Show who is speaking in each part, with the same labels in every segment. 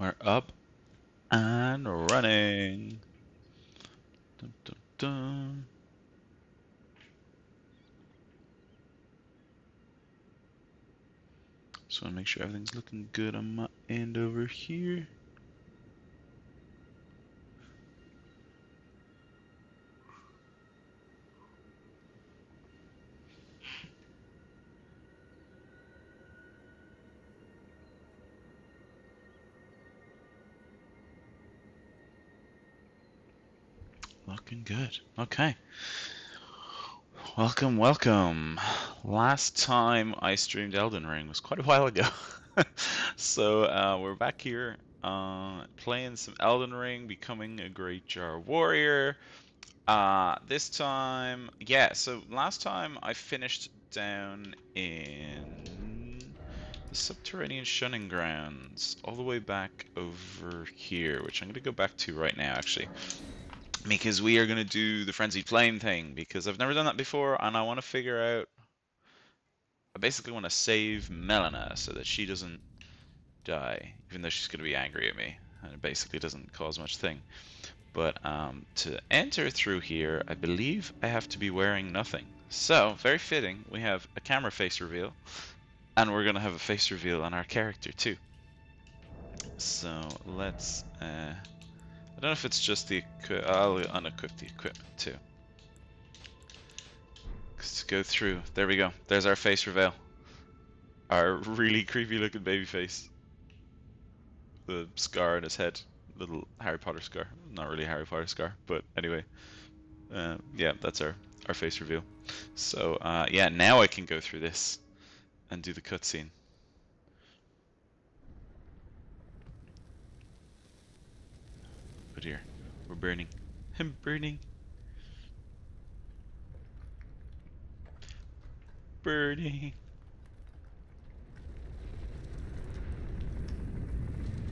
Speaker 1: We're up and running. Dun, dun, dun. Just want to make sure everything's looking good on my end over here. Looking good. Okay. Welcome, welcome. Last time I streamed Elden Ring was quite a while ago. so uh, we're back here uh, playing some Elden Ring, becoming a Great Jar Warrior. Uh, this time, yeah, so last time I finished down in the Subterranean Shunning Grounds, all the way back over here, which I'm going to go back to right now, actually because we are going to do the frenzied flame thing because I've never done that before and I want to figure out I basically want to save Melina so that she doesn't die even though she's going to be angry at me and it basically doesn't cause much thing. But um, to enter through here I believe I have to be wearing nothing. So very fitting we have a camera face reveal and we're going to have a face reveal on our character too. So let's uh, I don't know if it's just the I'll unequip the equipment too. Let's go through. There we go. There's our face reveal. Our really creepy looking baby face. The scar on his head. Little Harry Potter scar. Not really Harry Potter scar, but anyway. Uh, yeah, that's our, our face reveal. So, uh, yeah, now I can go through this and do the cutscene. Dear. We're burning. I'm burning. Burning.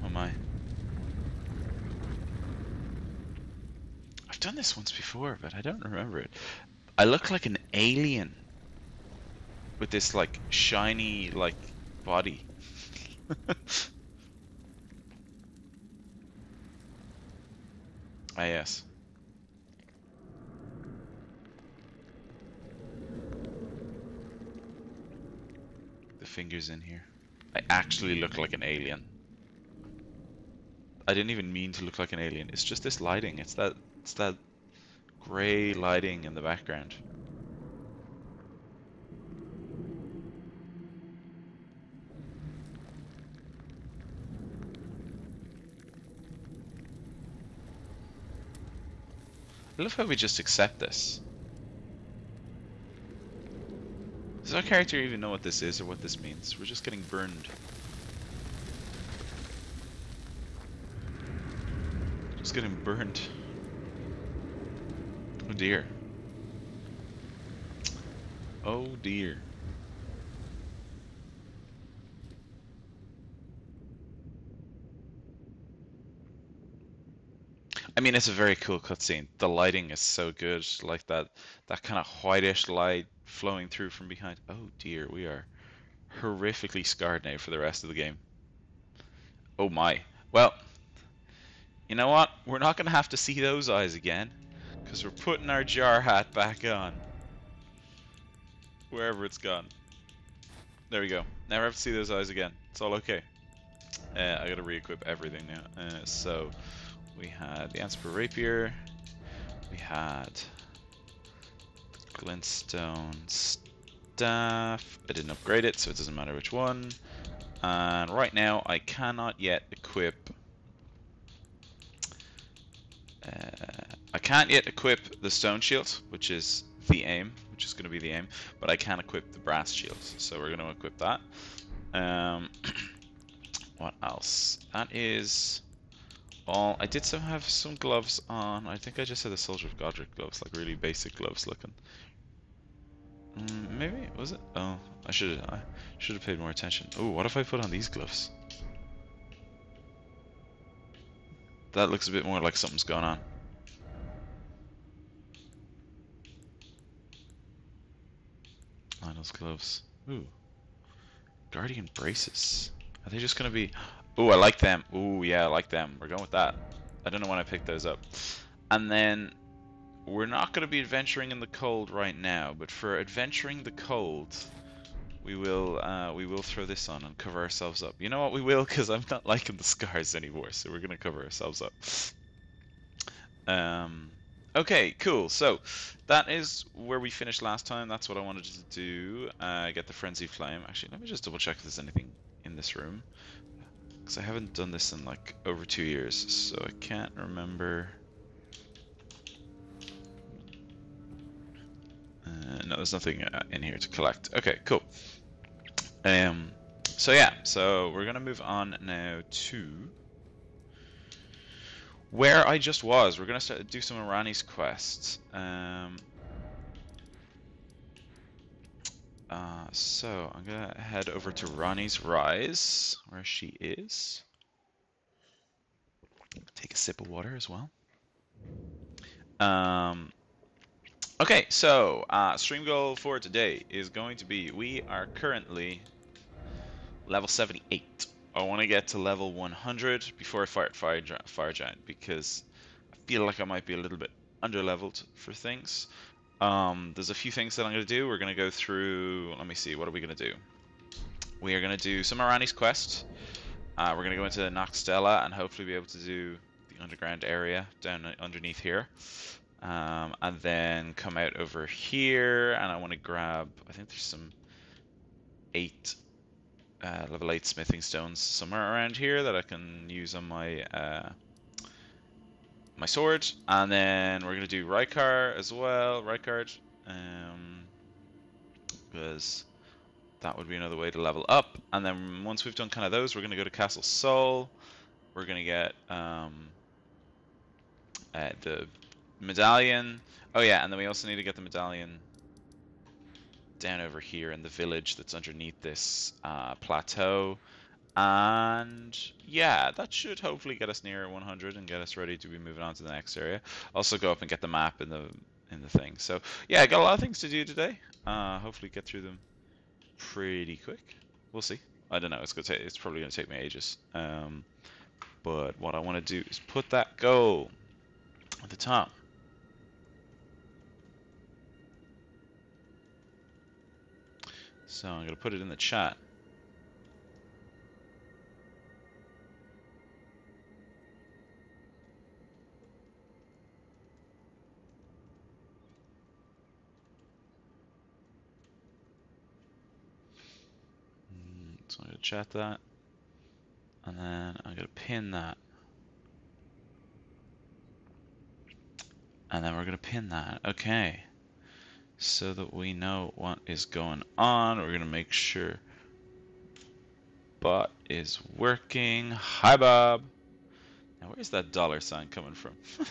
Speaker 1: Oh my. I've done this once before, but I don't remember it. I look like an alien with this like shiny like body. Ah, yes. The fingers in here. I actually look like an alien. I didn't even mean to look like an alien. It's just this lighting. It's that it's that gray lighting in the background. I love how we just accept this. Does our character even know what this is or what this means? We're just getting burned. Just getting burned. Oh dear. Oh dear. I mean, it's a very cool cutscene. The lighting is so good, like that that kind of whitish light flowing through from behind. Oh dear, we are horrifically scarred now for the rest of the game. Oh my. Well, you know what? We're not going to have to see those eyes again, because we're putting our jar hat back on. Wherever it's gone. There we go. Never have to see those eyes again. It's all okay. Uh, I gotta re-equip everything now. Uh, so, we had the Antspur Rapier, we had Glintstone Staff, I didn't upgrade it so it doesn't matter which one, and right now I cannot yet equip uh, I can't yet equip the stone shield, which is the aim, which is going to be the aim, but I can equip the brass shields, so we're going to equip that. Um, what else? That is I did some have some gloves on. I think I just had the Soldier of Godrick gloves, like really basic gloves looking. Mm, maybe was it? Oh, I should I should have paid more attention. Oh, what if I put on these gloves? That looks a bit more like something's going on. Lionel's gloves. Ooh. Guardian bracers. Are they just gonna be Ooh, I like them. Ooh, yeah, I like them. We're going with that. I don't know when I picked those up. And then we're not going to be adventuring in the cold right now, but for adventuring the cold, we will uh, we will throw this on and cover ourselves up. You know what? We will because I'm not liking the scars anymore, so we're going to cover ourselves up. Um, okay, cool. So that is where we finished last time. That's what I wanted to do. Uh, get the frenzy flame. Actually, let me just double check if there's anything in this room because I haven't done this in like over two years, so I can't remember. Uh, no, there's nothing uh, in here to collect. Okay, cool. Um, so yeah, so we're gonna move on now to where I just was. We're gonna start do some of Ranni's quests. Um, uh, so I'm gonna head over to Ranni's Rise, where she is. Take a sip of water as well. Um, okay, so uh, stream goal for today is going to be we are currently level 78. I want to get to level 100 before I fight Fire, Fire Giant because I feel like I might be a little bit under leveled for things. Um, there's a few things that I'm going to do. We're going to go through, let me see, what are we going to do? We are going to do some Arani's quest. Uh, we're going to go into Nokstella and hopefully be able to do the underground area down underneath here. Um, and then come out over here and I want to grab, I think there's some 8 uh, level 8 smithing stones somewhere around here that I can use on my uh, my sword. And then we're to do Rykar as well, Rykard, um, because that would be another way to level up. And then once we've done kind of those, we're to go to Castle Sol. We're to get um, uh, the medallion. Oh yeah, and then we also need to get the medallion down over here in the village that's underneath this uh, plateau. And yeah, that should hopefully get us near 100 and get us ready to be moving on to the next area. Also go up and get the map in the in the thing. So yeah, I got a lot of things to do today. Uh, hopefully get through them pretty quick. We'll see. I don't know. It's gonna take. It's probably gonna take me ages. Um, but what I want to do is put that goal at the top. So I'm to put it in the chat. So I'm going to chat that. And then I'm going to pin that. And then we're going to pin that. Okay so that we know what is going on. We're going to make sure bot is working. Hi, Bob. Now, where's that dollar sign coming from?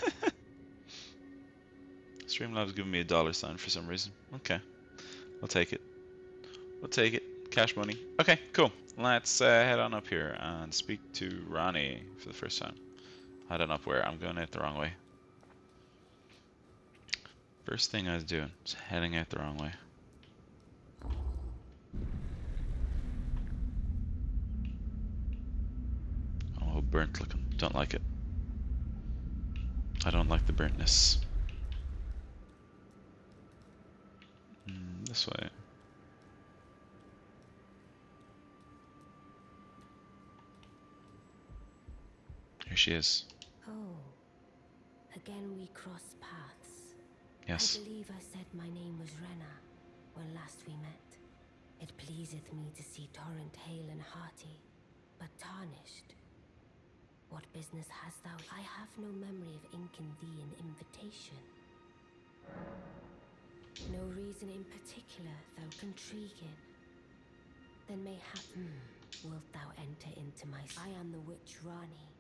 Speaker 1: Streamlabs giving me a dollar sign for some reason. Okay. I'll take it. We'll take it. Cash money. Okay, cool. Let's uh, head on up here and speak to Ranni for the first time. I don't know where? I'm going out the wrong way. First thing I was doing was heading out the wrong way. Oh, burnt looking. Don't like it. I don't like the burntness. Mm, this way. Here she is.
Speaker 2: Oh, again we cross paths.
Speaker 1: Yes.
Speaker 2: I believe I said my name was Renna when last we met. It pleaseth me to see Torrent hale and hearty, but tarnished. What business hast thou? I have no memory of inking thee an invitation. No reason in particular, though intriguing. Then mayhap, hmm, wilt thou enter into my... I am the witch Ranni.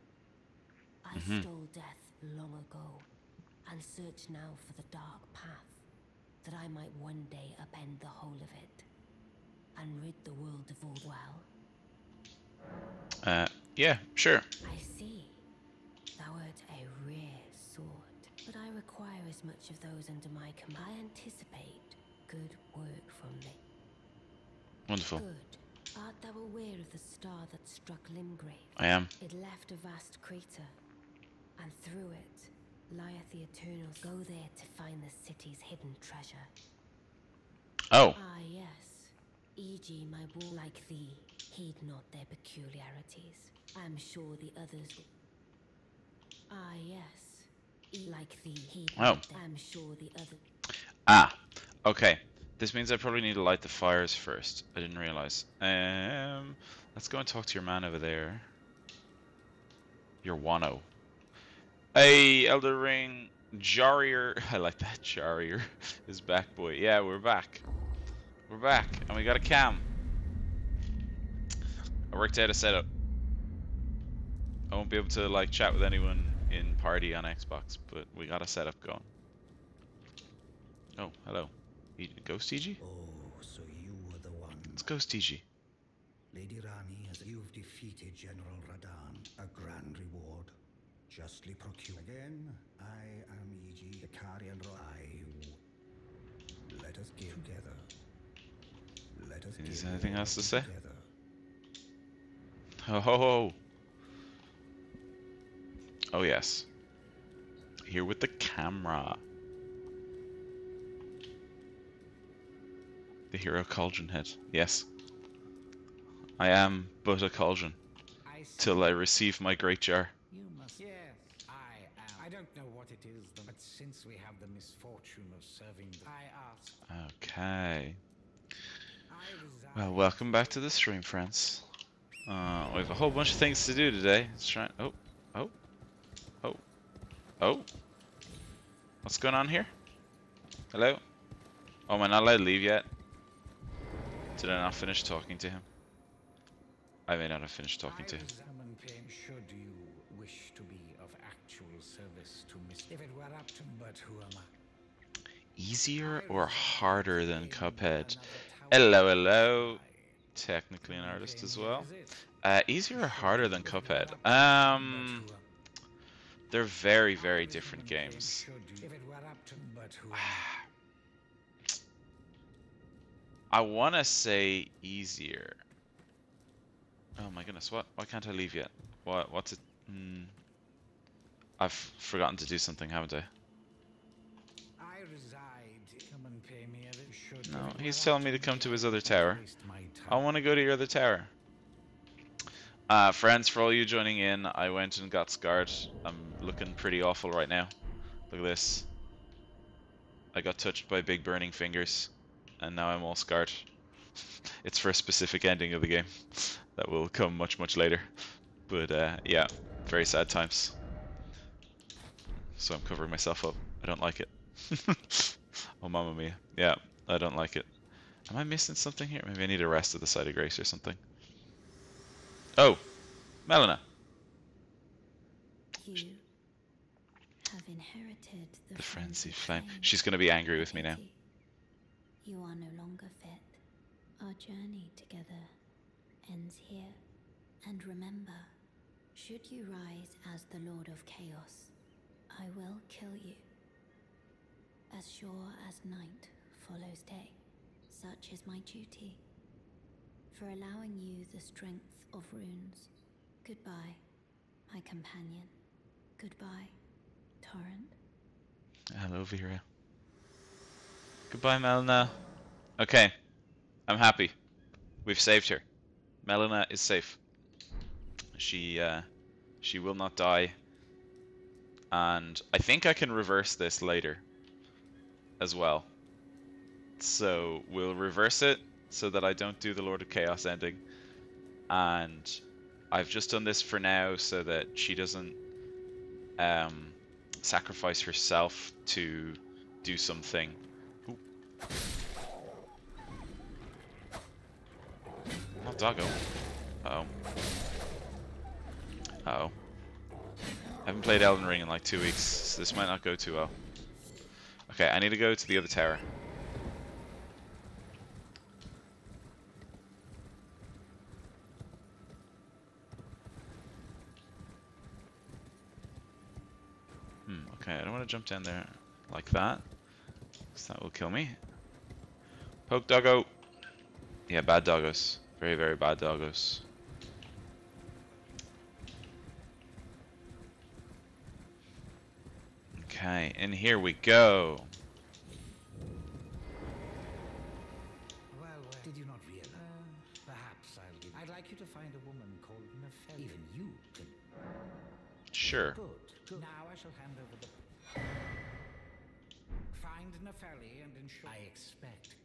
Speaker 2: I mm -hmm. stole death long ago and search now for the dark path, that I might one day upend the whole of it, and rid the world of all well.
Speaker 1: Uh, yeah, sure.
Speaker 2: I see. Thou art a rare sword, but I require as much of those under my command. I anticipate good work from thee.
Speaker 1: Wonderful.
Speaker 2: Good. Art thou aware of of the star that struck Limgrave?
Speaker 1: I am.
Speaker 2: It left a vast crater, and through it lieth the Eternal. Go there to find the city's hidden treasure.
Speaker 1: Oh,
Speaker 2: Ah, yes. E.g., my war like thee, heed not their peculiarities. I am sure the others. Ah, yes. E like thee, heed
Speaker 1: Oh.
Speaker 2: not. I am sure the other.
Speaker 1: ah, okay. This means I probably need to light the fires first. I didn't realize. Um, let's go and talk to your man over there. Your Wano. Hey, Elder Ring, Jarrier. I like that. Jarrier is back, boy. Yeah, we're back. We're back, and we got a cam. I worked out a setup. I won't be able to like chat with anyone in party on Xbox, but we got a setup going. Oh, hello. Ghost TG?
Speaker 3: Oh, so you were the one.
Speaker 1: It's Ghost TG.
Speaker 3: Lady Ranni, you've defeated General Radahn, a grand reward. Justly procured. Again, I am E.G. Ikarian I. Let us get together. Let us
Speaker 1: Is
Speaker 3: get
Speaker 1: there anything else to say?
Speaker 3: together.
Speaker 1: Oh, ho, ho. oh yes. Here with the camera. The hero cauldron head. Yes. I am but a cauldron till I receive my great jar.
Speaker 4: You must. Yes, I am. I don't know what it is, but since we have the misfortune of serving, the- I ask.
Speaker 1: Okay. Well, welcome back to the stream, friends. Uh, we have a whole bunch of things to do today. Let's try. Oh, oh, oh, oh. What's going on here? Hello? Oh, am I not allowed to leave yet? Did I not finish talking to him? I may not have finished talking to him. Easier
Speaker 4: I
Speaker 1: or harder than Cuphead? Hello, hello. Technically an artist as well. Uh, easier or harder than
Speaker 4: If it were
Speaker 1: Cuphead?
Speaker 4: up to but
Speaker 1: Um, they're very, very different games.
Speaker 4: should you- If it were up to but who am I?
Speaker 1: I want to say easier. Oh my goodness, what? Why can't I leave yet? What? What's it? Hmm. I've forgotten to do something, haven't I?
Speaker 4: I reside. Come and pay me a visit. Should
Speaker 1: No, he's telling me to come to his other tower. I want to go to your other tower. Uh, friends, for all you joining in, I went and got scarred. I'm looking pretty awful right now. Look at this. I got touched by big burning fingers, and now I'm all scarred. it's for a specific ending of the game that will come much, much later. But uh, yeah, very sad times. So I'm covering myself up. I don't like it. oh, mamma mia. Yeah, I don't like it. Am I missing something here? Maybe I need a rest at the site of grace or something. Oh, Melina.
Speaker 2: You have inherited the,
Speaker 1: The frenzied flame.
Speaker 2: flame.
Speaker 1: She's gonna be angry with me now.
Speaker 2: You are no longer fit. Our journey together ends here. And remember, should you rise as the Lord of Chaos, I will kill you. As sure as night follows day, such is my duty. For allowing you the strength of runes. Goodbye, my companion. Goodbye, Torrent.
Speaker 1: Hello, Vera. Goodbye, Melina. Okay, I'm happy. We've saved her. Melina is safe. She, uh, she will not die. And I think I can reverse this later as well. So we'll reverse it so that I don't do the Lord of Chaos ending. And I've just done this for now so that she doesn't um, sacrifice herself to do something. Ooh. Not doggo. Uh oh. Uh oh. I haven't played Elden Ring in like two weeks, so this might not go too well. Okay, I need to go to the other tower. don't want to jump down there like that. Because that will kill me. Poke doggo. Yeah, bad doggos. Very, very bad doggos. Okay, and here we go.
Speaker 4: Well, did you not realize? Uh, perhaps I'll give. I'd like you to find a woman called Nefelia. Even you can.
Speaker 1: Sure.
Speaker 4: Good, good. Now I shall hand over the Find Nepheli and ensure. I expect.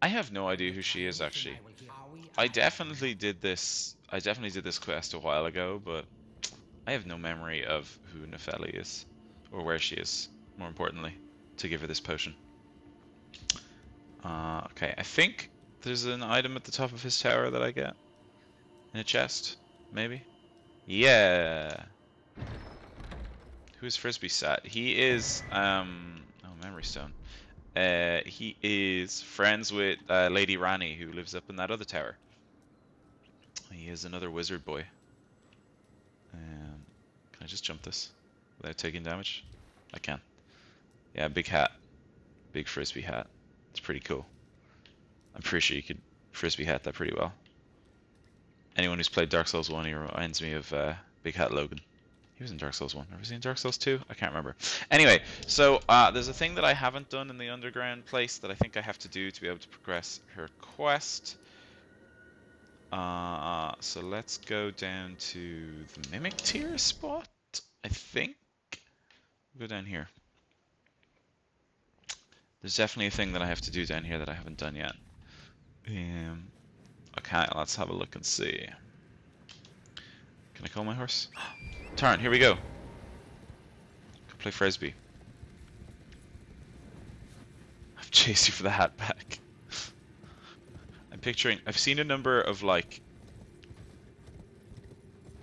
Speaker 1: I have no idea who she is actually. I definitely did this. I definitely did this quest a while ago, but I have no memory of who Nepheli is, or where she is. More importantly, to give her this potion. Uh, okay, I think there's an item at the top of his tower that I get in a chest, maybe. Yeah. Who is Frisbee sat? He is um. Oh, memory stone. Uh, he is friends with uh, Lady Ranni, who lives up in that other tower. He is another wizard boy. Um, can I just jump this without taking damage? I can. Yeah, big hat. Big frisbee hat. It's pretty cool. I'm pretty sure you could frisbee hat that pretty well. Anyone who's played Dark Souls 1, he reminds me of uh, Big Hat Logan. He was in Dark Souls 1. Have you seen Dark Souls 2? I can't remember. Anyway, so uh, there's a thing that I haven't done in the underground place that I think I have to do to be able to progress her quest. Uh, so let's go down to the Mimic Tear spot, I think. Go down here. There's definitely a thing that I have to do down here that I haven't done yet. Um, okay, let's have a look and see. Can I call my horse? Turn, here we go. Go play Frisbee. I'm chasing for the hat back. I'm picturing, I've seen a number of like,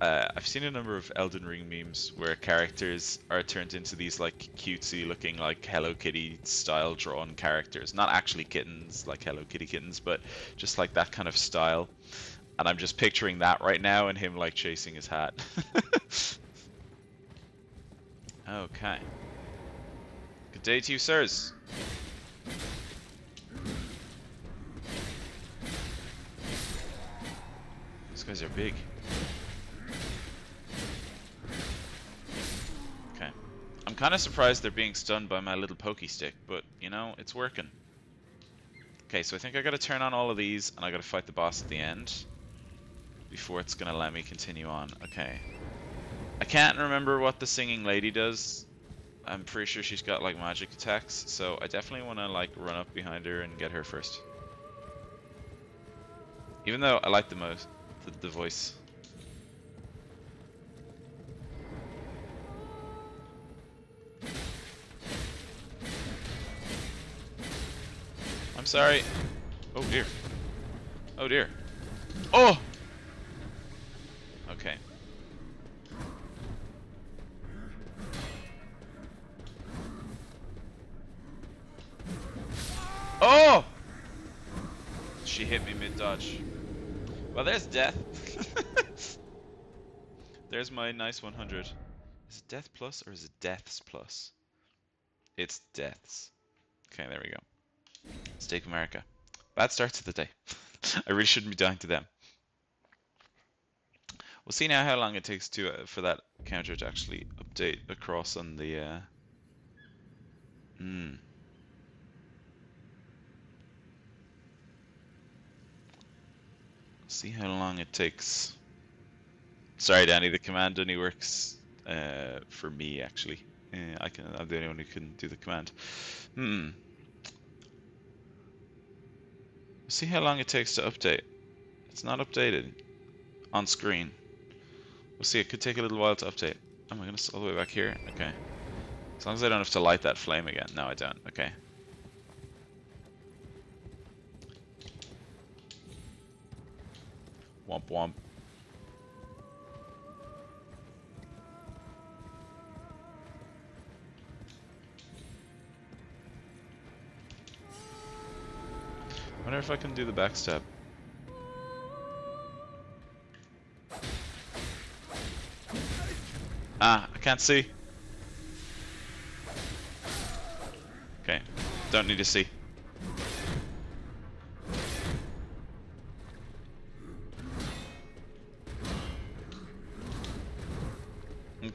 Speaker 1: uh, I've seen a number of Elden Ring memes where characters are turned into these like cutesy looking like Hello Kitty style drawn characters. Not actually kittens like Hello Kitty kittens, but just like that kind of style. And I'm just picturing that right now and him like chasing his hat. okay. Good day to you, sirs. These guys are big. Okay. I'm kind of surprised they're being stunned by my little pokey stick, but, you know, it's working. Okay, so I think I gotta turn on all of these, and I gotta fight the boss at the end. Before it's gonna let me continue on. Okay. I can't remember what the singing lady does. I'm pretty sure she's got, like, magic attacks, so I definitely wanna, like, run up behind her and get her first. Even though I like the most, the, the voice. I'm sorry. Oh dear. Oh dear. Oh! Okay. Oh! She hit me mid-dodge. Well, there's death. there's my nice 100. Is it death plus or is it deaths plus? It's deaths. Okay, there we go. Stake America. Bad start to the day. I really shouldn't be dying to them. We'll see now how long it takes to uh, for that counter to actually update across on the. Uh... See how long it takes. Sorry, Danny. The command only works uh, for me actually. Uh, I can. I'm the only one who can do the command. Hmm. See how long it takes to update. It's not updated on screen. We'll see. It could take a little while to update. Oh my goodness! All the way back here. Okay. As long as I don't have to light that flame again. No, I don't. Okay. Womp womp. wonder if I can do the backstab. Ah, I can't see. Okay, don't need to see.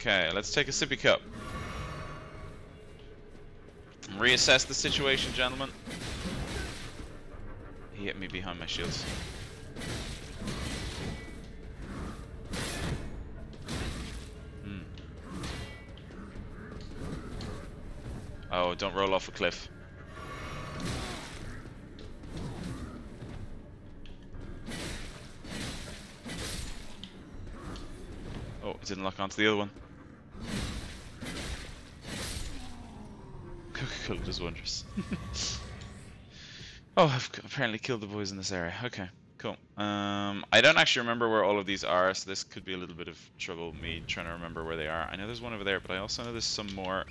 Speaker 1: Okay, let's take a sippy cup. reassess the situation, gentlemen. He hit me behind my shields. Hmm. Oh, don't roll off a cliff. Oh, it didn't lock onto the other one. Coca-Cola does wonders. oh, I've apparently killed the boys in this area. Okay, cool. Um, I don't actually remember where all of these are, so this could be a little bit of trouble me trying to remember where they are. I know there's one over there, but I also know there's some more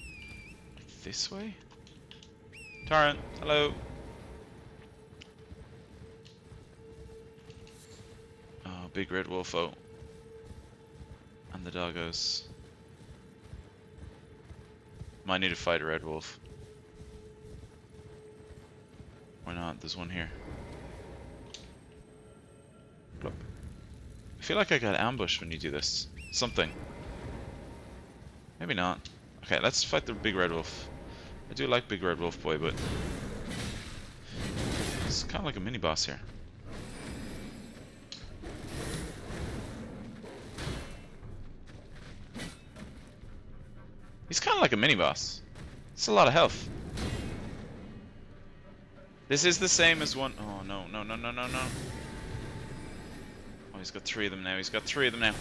Speaker 1: this way. Torrent, hello. Oh, big red wolf. Oh, and the doggos. Might need to fight a red wolf. Why not? There's one here. Plop. I feel like I got ambushed when you do this. Something. Maybe not. Okay, let's fight the big red wolf. I do like big red wolf boy, but it's kind of like a mini boss here. He's kind of like a mini boss. It's a lot of health. This is the same as one. Oh no no no no no no. Oh, he's got three of them now. He's got three of them now.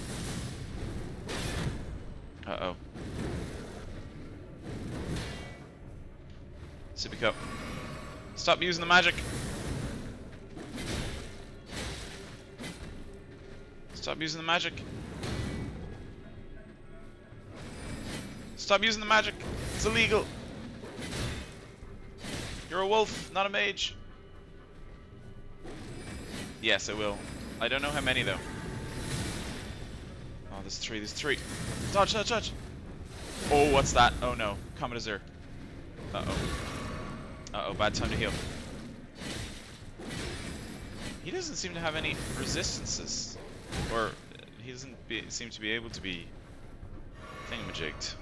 Speaker 1: Uh oh. Sippy cup. Stop using the magic. Stop using the magic. Stop using the magic. It's illegal. You're a wolf, not a mage. Yes, I will. I don't know how many though. Oh, there's three. There's three. Dodge, dodge, dodge. Oh, what's that? Oh no, Comet Azure. Uh oh. Uh oh, bad time to heal. He doesn't seem to have any resistances, or he doesn't be, seem to be able to be thingamajigged.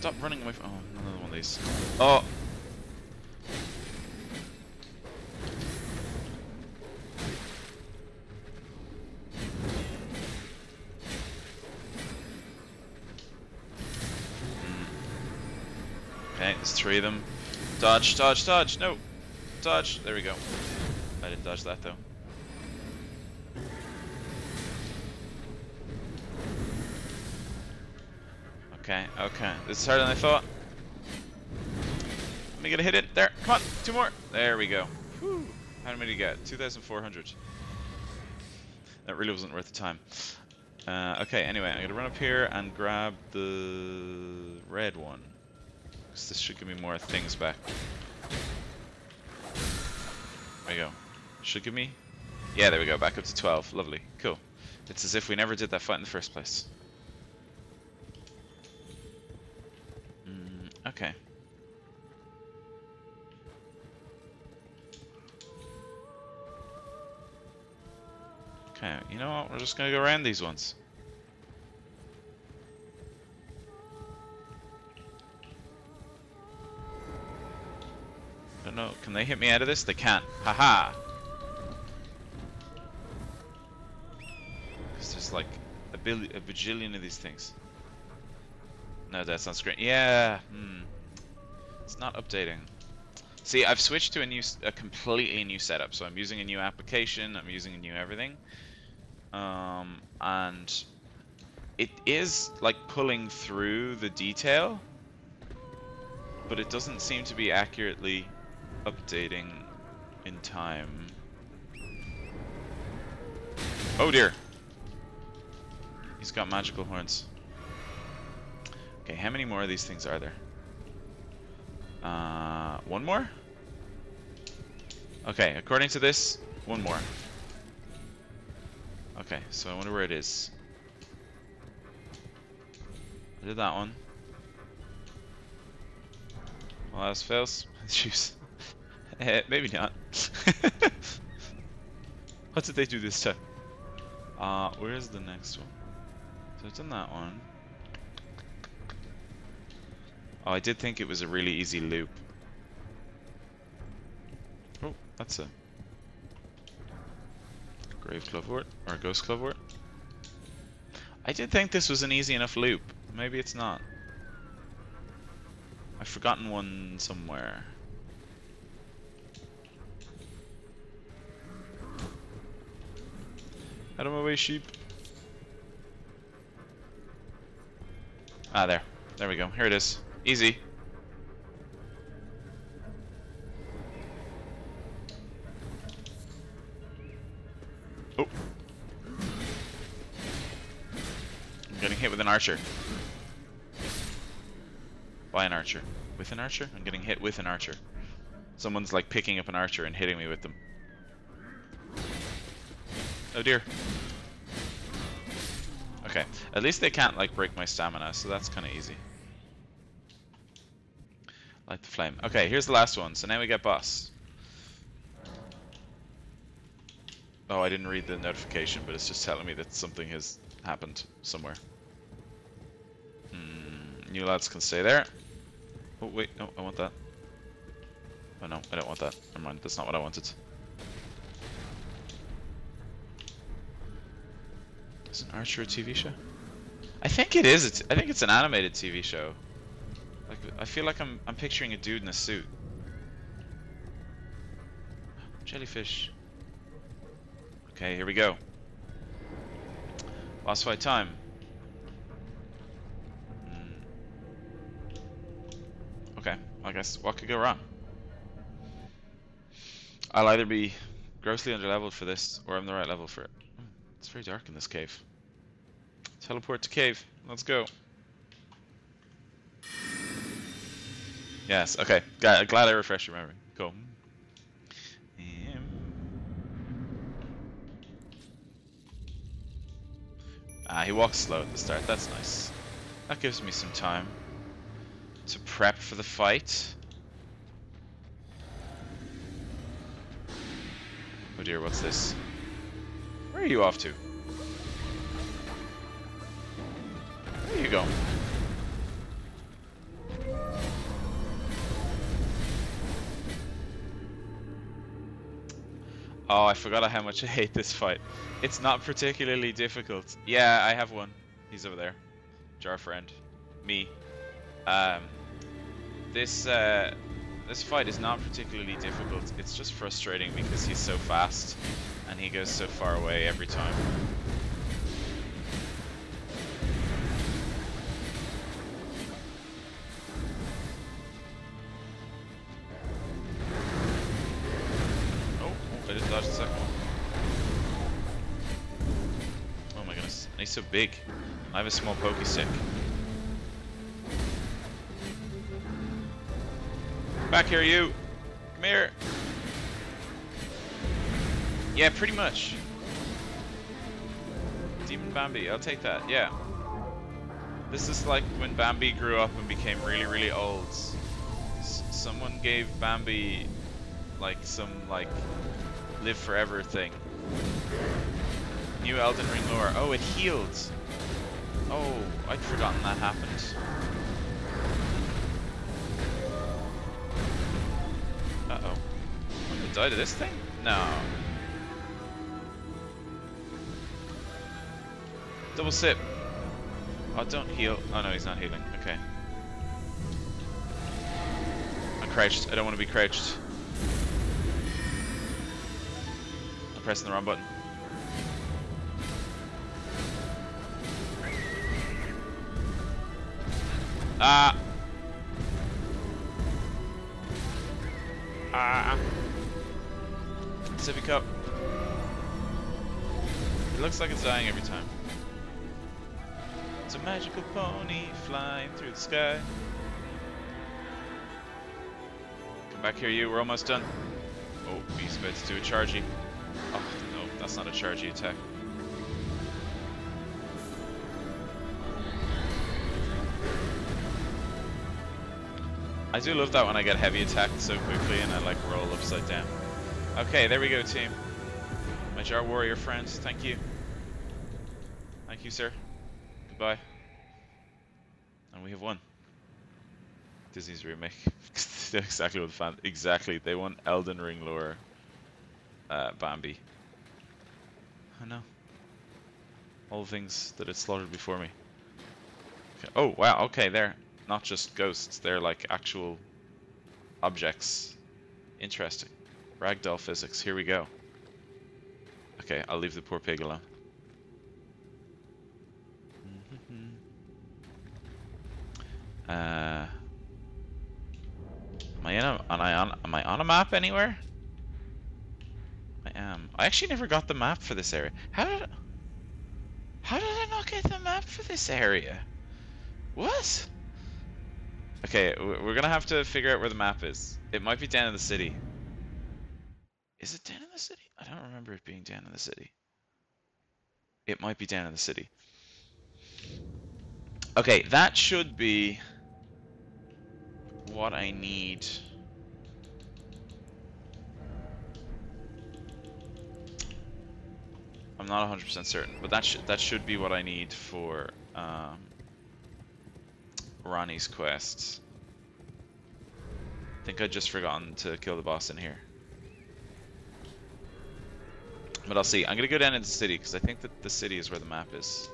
Speaker 1: Stop running away from. Oh, another one of these. Oh! Hmm. Okay, there's three of them. Dodge, dodge, dodge! No! Dodge! There we go. I didn't dodge that though. Okay, okay. This is harder than I thought. Let me get a hit it. There. Come on. Two more. There we go. Whew. How many did you get? 2,400. That really wasn't worth the time. Uh, okay, anyway, I'm going to run up here and grab the red one. Because this should give me more things back. There we go. Should give me... Yeah, there we go. Back up to 12. Lovely. Cool. It's as if we never did that fight in the first place. Okay. Okay, you know what? We're just gonna go around these ones. I don't know. Can they hit me out of this? They can't. Haha. Because there's like a, billion, a bajillion of these things. No, that's not screen. Yeah. Hmm. It's not updating. See, I've switched to a new, a completely new setup. So I'm using a new application. I'm using a new everything. Um, and it is like pulling through the detail, but it doesn't seem to be accurately updating in time. Oh dear. He's got magical horns. Okay, how many more of these things are there? Uh, one more? Okay, according to this, one more. Okay, so I wonder where it is. I did that one. Well, that fails. Jeez. Eh, maybe not. what did they do this time? Uh, where's the next one? So I've done that one. Oh, I did think it was a really easy loop. Oh, that's a grave glovewort or a ghost glovewort. I did think this was an easy enough loop. Maybe it's not. I've forgotten one somewhere. Out of my way, sheep. Ah, there. There we go. Here it is. Easy. Oh. I'm getting hit with an archer. By an archer. With an archer? I'm getting hit with an archer. Someone's like picking up an archer and hitting me with them. Oh dear. Okay, at least they can't like break my stamina, so that's kind of easy. Light the flame. Okay, here's the last one. So now we get boss. Oh, I didn't read the notification, but it's just telling me that something has happened somewhere. Hmm, new lads can stay there. Oh, wait, no, I want that. Oh no, I don't want that. Never mind, that's not what I wanted. Is an Archer a TV show? I think it is. It's, I think it's an animated TV show. I feel like I'm I'm picturing a dude in a suit. Jellyfish. Okay, here we go. Boss fight time. Hmm. Okay, I guess what could go wrong? I'll either be grossly underleveled for this, or I'm the right level for it. Hmm, it's very dark in this cave. Teleport to cave. Let's go. Yes, okay. Glad, glad I refreshed your memory. Cool. Ah, he walks slow at the start. That's nice. That gives me some time to prep for the fight. Oh dear, what's this? Where are you off to? Where are you going? Oh, I forgot how much I hate this fight. It's not particularly difficult. Yeah, I have one. He's over there. Jar friend. Me. Um, this uh, this fight is not particularly difficult. It's just frustrating because he's so fast and he goes so far away every time. Big. I have a small pokey stick. Back here, you. Come here. Yeah, pretty much. Demon Bambi, I'll take that, yeah. This is like when Bambi grew up and became really, really old. S someone gave Bambi like some like live forever thing. New Elden Ring lore. Oh, it healed. Oh, I'd forgotten that happened. Uh-oh. I'm gonna die to this thing? No. Double sip. Oh, don't heal. Oh no, he's not healing. Okay. I'm crouched. I don't want to be crouched. I'm pressing the wrong button. Ah. Ah. Sippy cup. It looks like it's dying every time. It's a magical pony flying through the sky. Come back here, you. We're almost done. Oh, he's about to do a chargey. Oh, no, that's not a chargey attack. I do love that when I get heavy attacked so quickly and I like roll upside down. Okay, there we go, team. My Jar Warrior friends, thank you. Thank you, sir. Goodbye. And we have won. Disney's remake. exactly what the fan. Exactly, they want Elden Ring lore. Uh, Bambi. I know. All the things that it slaughtered before me. Okay. Oh wow. Okay, they're not just ghosts. They're like actual objects. Interesting. Ragdoll physics. Here we go. Okay, I'll leave the poor pig alone. Uh, am I in a, am I on, am I on a map anywhere? I am. I actually never got the map for this area. How did, how did I not get the map for this area? What? Okay, we're gonna have to figure out where the map is. It might be down in the city. Is it down in the city? I don't remember it being down in the city. It might be down in the city. Okay, that should be what I need. I'm not 100% certain, but that should that should be what I need for um, Ranni's quests. I think I'd just forgotten to kill the boss in here. But I'll see. I'm gonna go down into the city because I think that the city is where the map is.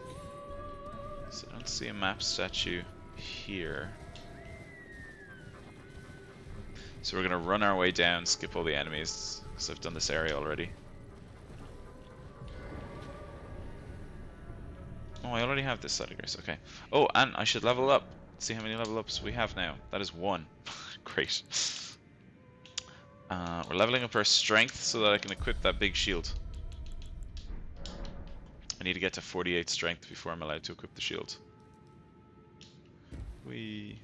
Speaker 1: So I don't see a map statue here. So we're gonna run our way down, skip all the enemies, because I've done this area already. Oh, I already have this site of grace, okay. Oh, and I should level up. See how many level ups we have now. That is one. Great. Uh, we're leveling up our strength so that I can equip that big shield. I need to get to 48 strength before I'm allowed to equip the shield. We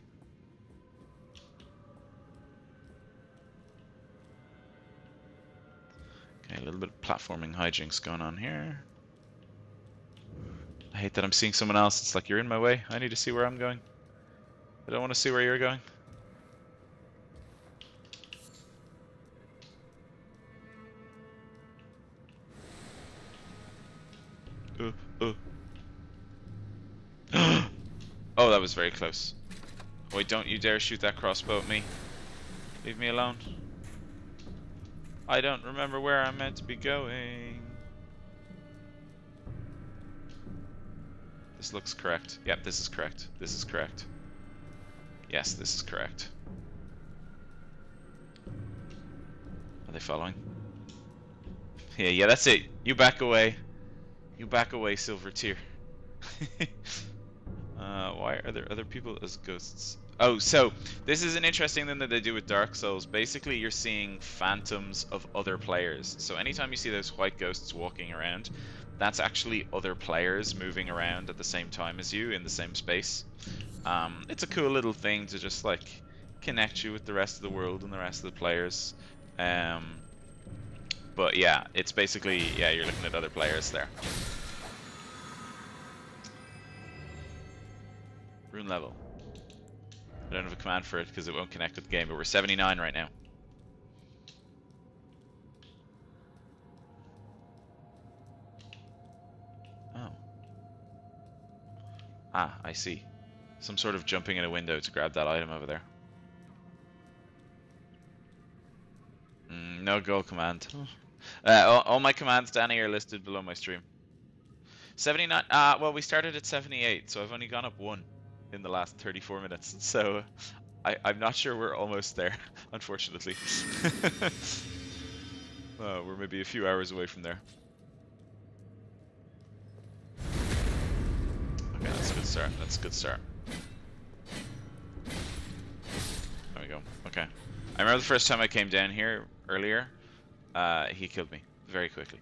Speaker 1: Okay, a little bit of platforming hijinks going on here. I hate that I'm seeing someone else. It's like you're in my way. I need to see where I'm going. I don't want to see where you're going. Oh, that was very close. Wait, don't you dare shoot that crossbow at me. Leave me alone. I don't remember where I'm meant to be going. This looks correct. Yep, this is correct. This is correct. Yes, this is correct. Are they following? Yeah, yeah, that's it. You back away. You back away, Silver Tear. uh, why are there other people as ghosts? Oh, so this is an interesting thing that they do with Dark Souls. Basically, you're seeing phantoms of other players. So anytime you see those white ghosts walking around, that's actually other players moving around at the same time as you in the same space. Um, it's a cool little thing to just like connect you with the rest of the world and the rest of the players. Um, but yeah, it's basically yeah, you're looking at other players there. Rune level. I don't have a command for it because it won't connect with the game, but we're 79 right now. Oh. Ah, I see. Some sort of jumping in a window to grab that item over there. Mm, no goal command. Uh, all, all, my commands, Danny, are listed below my stream. 79, uh, well, we started at 78, so I've only gone up one in the last 34 minutes. So I, I'm not sure we're almost there, unfortunately. we're maybe a few hours away from there. Okay, that's a good start. That's a good start. Okay. I remember the first time I came down here earlier, uh, he killed me very quickly.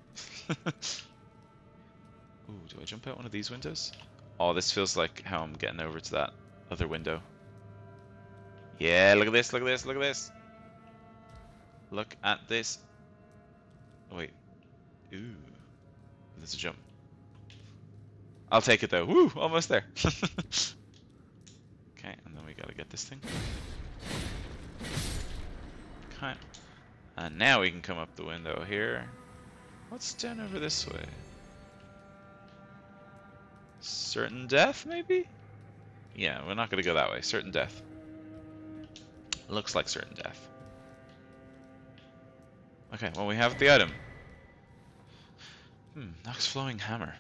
Speaker 1: Ooh, do I jump out one of these windows? Oh, this feels like how I'm getting over to that other window. Yeah, look at this, look at this, look at this. Look at this. Oh, wait. Ooh. There's a jump. I'll take it though. Woo! Almost there. okay, and then we gotta get this thing. Okay. And now we can come up the window here. What's down over this way? Certain death, maybe? Yeah, we're not gonna go that way. Certain death. Looks like certain death. Okay, well we have the item. Hmm, Nox Flowing Hammer.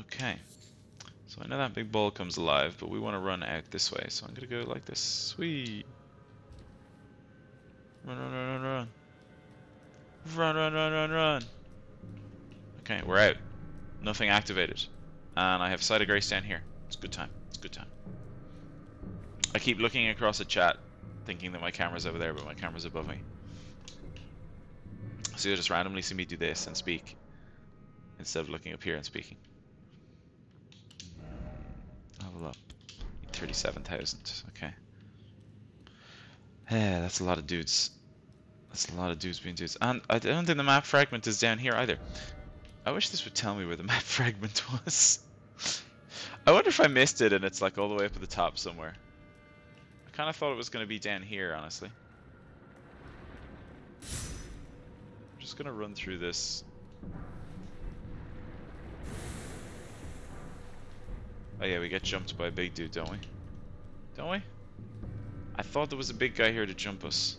Speaker 1: Okay. I know that big ball comes alive, but we want to run out this way, so I'm gonna go like this. Sweet. Run, run, run, run, run. Run, run, run, run, run. Okay, we're out. Nothing activated. And I have Site of Grace down here. It's good time. It's good time. I keep looking across at chat, thinking that my camera's over there, but my camera's above me. So you'll just randomly see me do this and speak, instead of looking up here and speaking. Level up. 37,000. Okay. Yeah, that's a lot of dudes. That's a lot of dudes being dudes. And I don't think the map fragment is down here either. I wish this would tell me where the map fragment was. I wonder if I missed it and it's like all the way up at the top somewhere. I kind of thought it was going to be down here, honestly. I'm just going to run through this. Oh yeah, we get jumped by a big dude, don't we? Don't we? I thought there was a big guy here to jump us.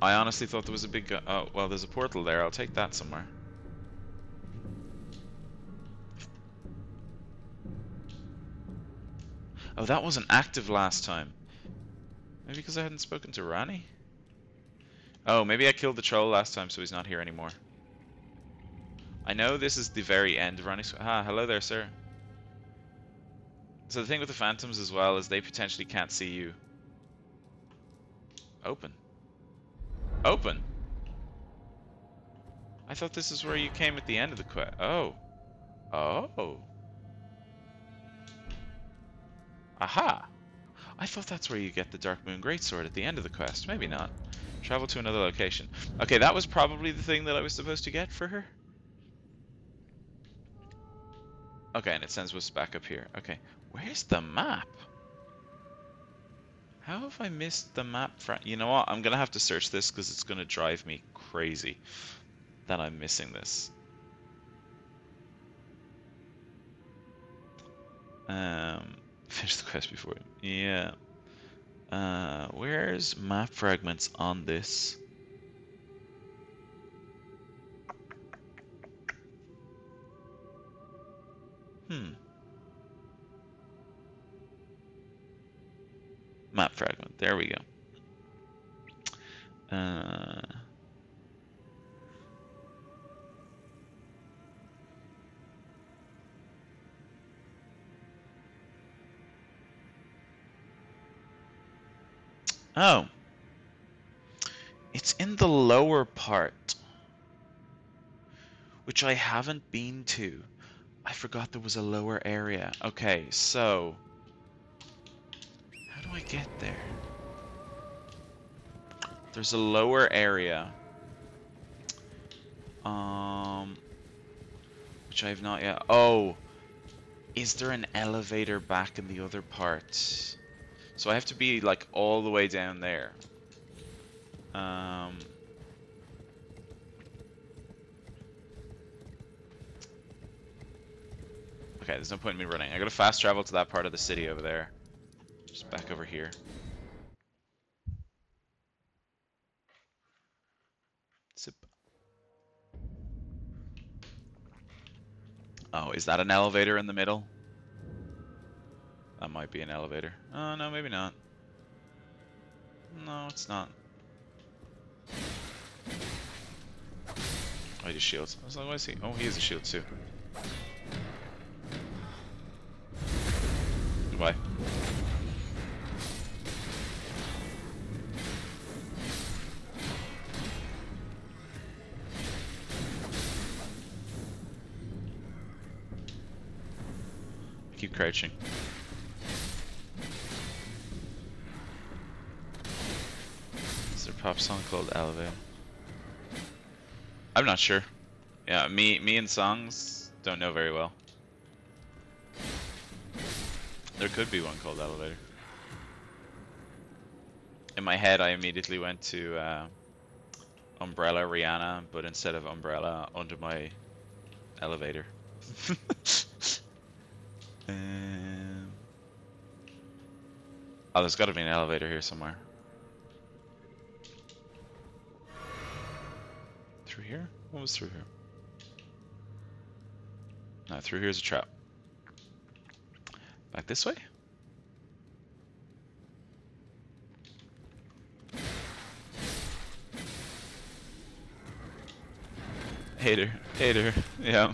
Speaker 1: I honestly thought there was a big guy. Oh, well, there's a portal there. I'll take that somewhere. Oh, that wasn't active last time. Maybe because I hadn't spoken to Ranni? Oh, maybe I killed the troll last time, so he's not here anymore. I know this is the very end of Ranni's... Ah, hello there, sir. So the thing with the phantoms as well is they potentially can't see you. Open. Open? I thought this is where you came at the end of the quest. Oh. Oh. Aha! I thought that's where you get the Dark Moon Greatsword at the end of the quest. Maybe not. Travel to another location. Okay, that was probably the thing that I was supposed to get for her. Okay, and it sends us back up here. Okay, where's the map? How have I missed the map? From you know what? I'm going to have to search this because it's going to drive me crazy that I'm missing this. Um, finish the quest before. Yeah. Uh, where's map fragments on this? Hmm. Map fragment. There we go. Uh, oh. It's in the lower part. Which I haven't been to. I forgot there was a lower area. Okay, so... How do I get there? There's a lower area. Um... Which I have not yet... Oh! Is there an elevator back in the other part? So I have to be, like, all the way down there. Um... Okay, there's no point in me running. I gotta fast travel to that part of the city over there. Just back over here. Zip. Oh, is that an elevator in the middle? That might be an elevator. Oh, no, maybe not. No, it's not. Oh, he just shields. I was like, what is he? Oh, he is a shield too. Goodbye. Keep crouching. Is there a pop song called Elevator? I'm not sure. Yeah, me, me and songs don't know very well. There could be one called Elevator. In my head, I immediately went to uh, Umbrella Rihanna, but instead of Umbrella, under my elevator. Um, oh, there's got to be an elevator here somewhere. Through here? What was through here? No, through here's a trap. Back this way? Hater, hater, yeah.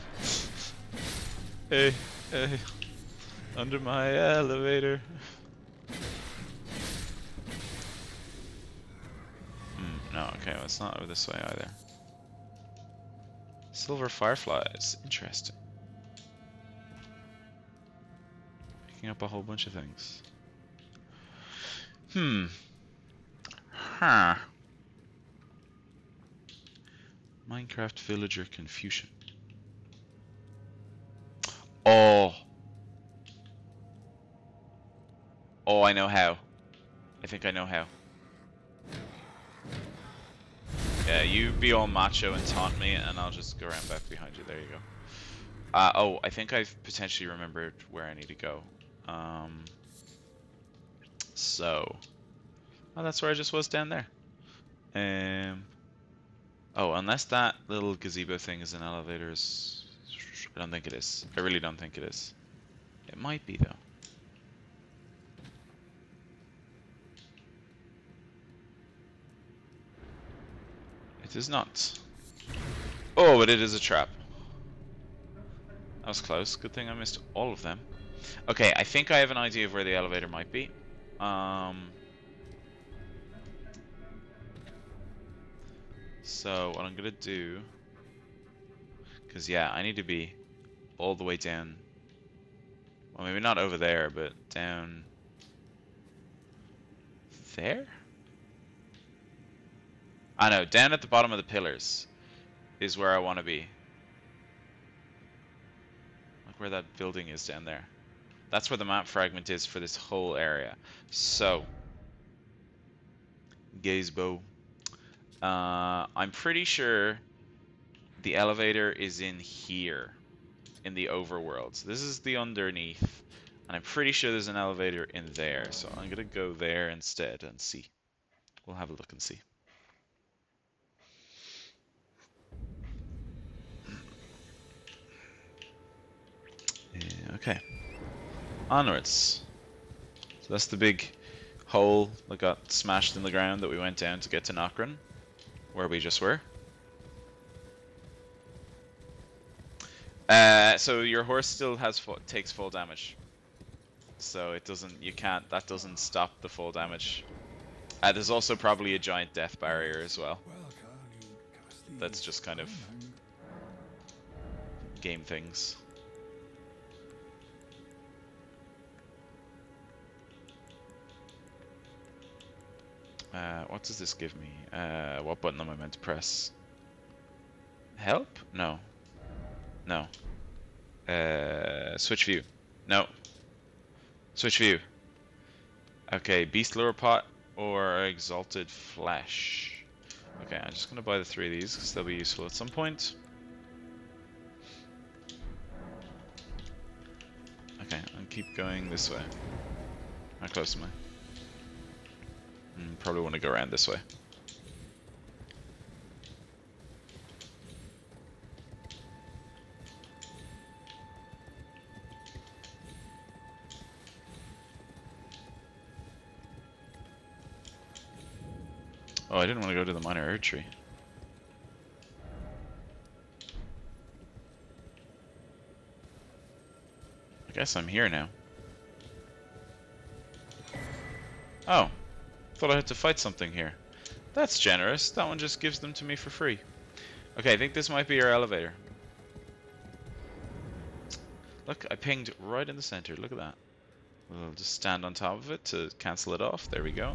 Speaker 1: Hey, hey, under my elevator. Hmm, no, okay, well, it's not over this way either. Silver fireflies, interesting. Picking up a whole bunch of things. Hmm. Huh. Minecraft villager Confucian. Oh. Oh, I know how. I think I know how. Yeah, you be all macho and taunt me, and I'll just go around back behind you. There you go. Uh, oh, I think I've potentially remembered where I need to go. Um, so, oh, that's where I just was down there. Um, oh, unless that little gazebo thing is in elevators, I don't think it is. I really don't think it is. It might be though. It is not. Oh, but it is a trap. That was close. Good thing I missed all of them. Okay, I think I have an idea of where the elevator might be. Um, so what I'm gonna do, because yeah, I need to be all the way down. Well, maybe not over there, but down there. I know, down at the bottom of the pillars is where I want to be. Like where that building is down there. That's where the map fragment is for this whole area. So, Gazebo. Uh, I'm pretty sure the elevator is in here, in the overworld. So this is the underneath, and I'm pretty sure there's an elevator in there. So I'm gonna go there instead and see. We'll have a look and see. Okay. Onwards. So that's the big hole that got smashed in the ground that we went down to get to Nokron, where we just were. Uh, so your horse still has takes full damage. So it doesn't, you can't, that doesn't stop the full damage. Uh, there's also probably a giant death barrier as well. That's just kind of game things. Uh, what does this give me? Uh, what button am I meant to press? Help? No. No. Uh, switch view. No. Switch view. Okay, Beast Lure Pot or Exalted Flesh. Okay, I'm just going to buy the three of these because they'll be useful at some point. Okay, and keep going this way. How close am I? Mm, probably want to go around this way. Oh, I didn't want to go to the minor Erdtree. I guess I'm here now. Oh. Thought I had to fight something here. That's generous. That one just gives them to me for free. Okay, I think this might be our elevator. Look, I pinged right in the center. Look at that. We'll just stand on top of it to cancel it off. There we go.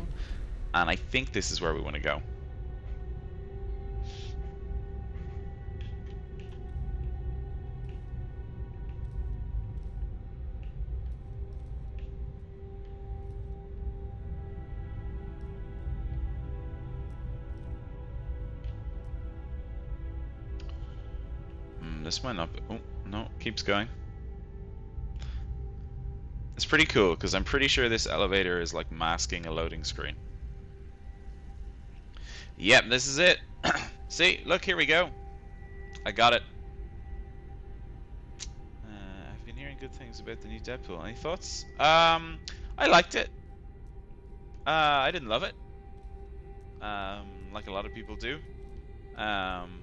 Speaker 1: And I think this is where we want to go. This might not be... Oh, no, keeps going. It's pretty cool because I'm pretty sure this elevator is like masking a loading screen. Yep, this is it. See, look, here we go. I got it. Uh, I've been hearing good things about the new Deadpool. Any thoughts? Um, I liked it. Uh, I didn't love it. Um, like a lot of people do. Um,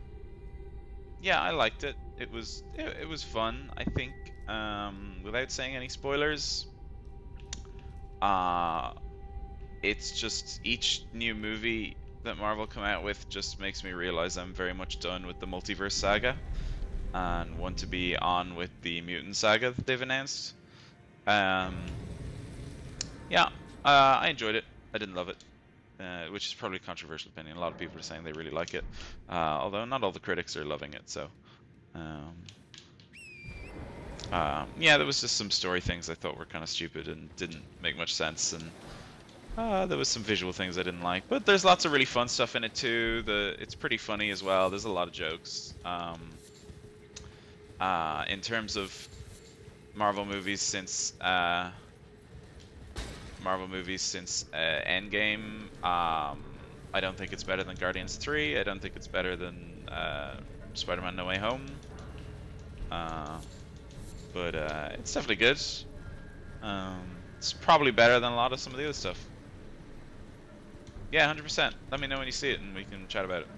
Speaker 1: yeah, I liked it. It was it, it was fun. I think um, without saying any spoilers, uh, it's just each new movie that Marvel come out with just makes me realize I'm very much done with the multiverse saga and want to be on with the mutant saga that they've announced. Um, yeah, uh, I enjoyed it. I didn't love it, uh, which is probably a controversial opinion. A lot of people are saying they really like it, uh, although not all the critics are loving it. So, um, um, yeah, there was just some story things I thought were kind of stupid and didn't make much sense, and uh, there was some visual things I didn't like. But there's lots of really fun stuff in it too. The it's pretty funny as well. There's a lot of jokes. Um, uh, in terms of Marvel movies since uh, Marvel movies since uh, Endgame. Um, I don't think it's better than Guardians 3. I don't think it's better than uh, Spider-Man No Way Home. Uh, but uh, it's definitely good. Um, it's probably better than a lot of some of the other stuff. Yeah, 100%. Let me know when you see it and we can chat about it.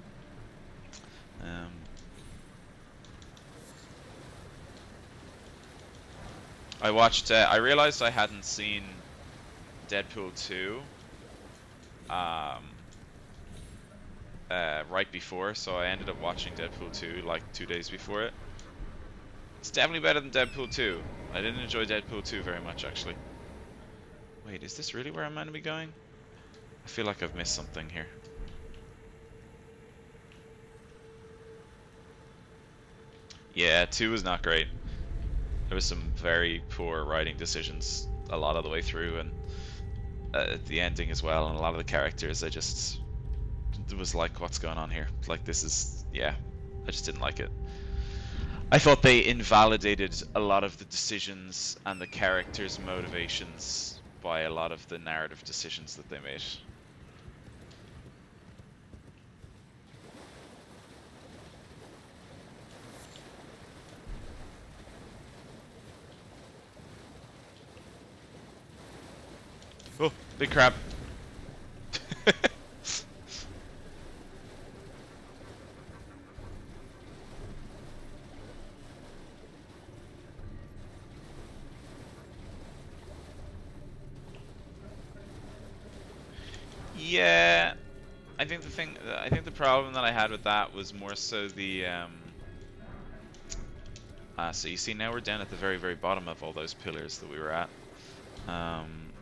Speaker 1: Um, I watched, uh, I realized I hadn't seen Deadpool 2 um, uh, right before, so I ended up watching Deadpool 2 like two days before it. It's definitely better than Deadpool 2. I didn't enjoy Deadpool 2 very much, actually. Wait, is this really where I'm meant to be going? I feel like I've missed something here. Yeah, 2 was not great. There was some very poor writing decisions a lot of the way through, and uh, the ending as well, and a lot of the characters, I just it was like, what's going on here? Like this is, yeah, I just didn't like it. I thought they invalidated a lot of the decisions and the characters' motivations by a lot of the narrative decisions that they made. Oh, big crab. yeah, I think the thing, I think the problem that I had with that was more so the, um, uh, so you see now we're down at the very, very bottom of all those pillars that we were at. Um,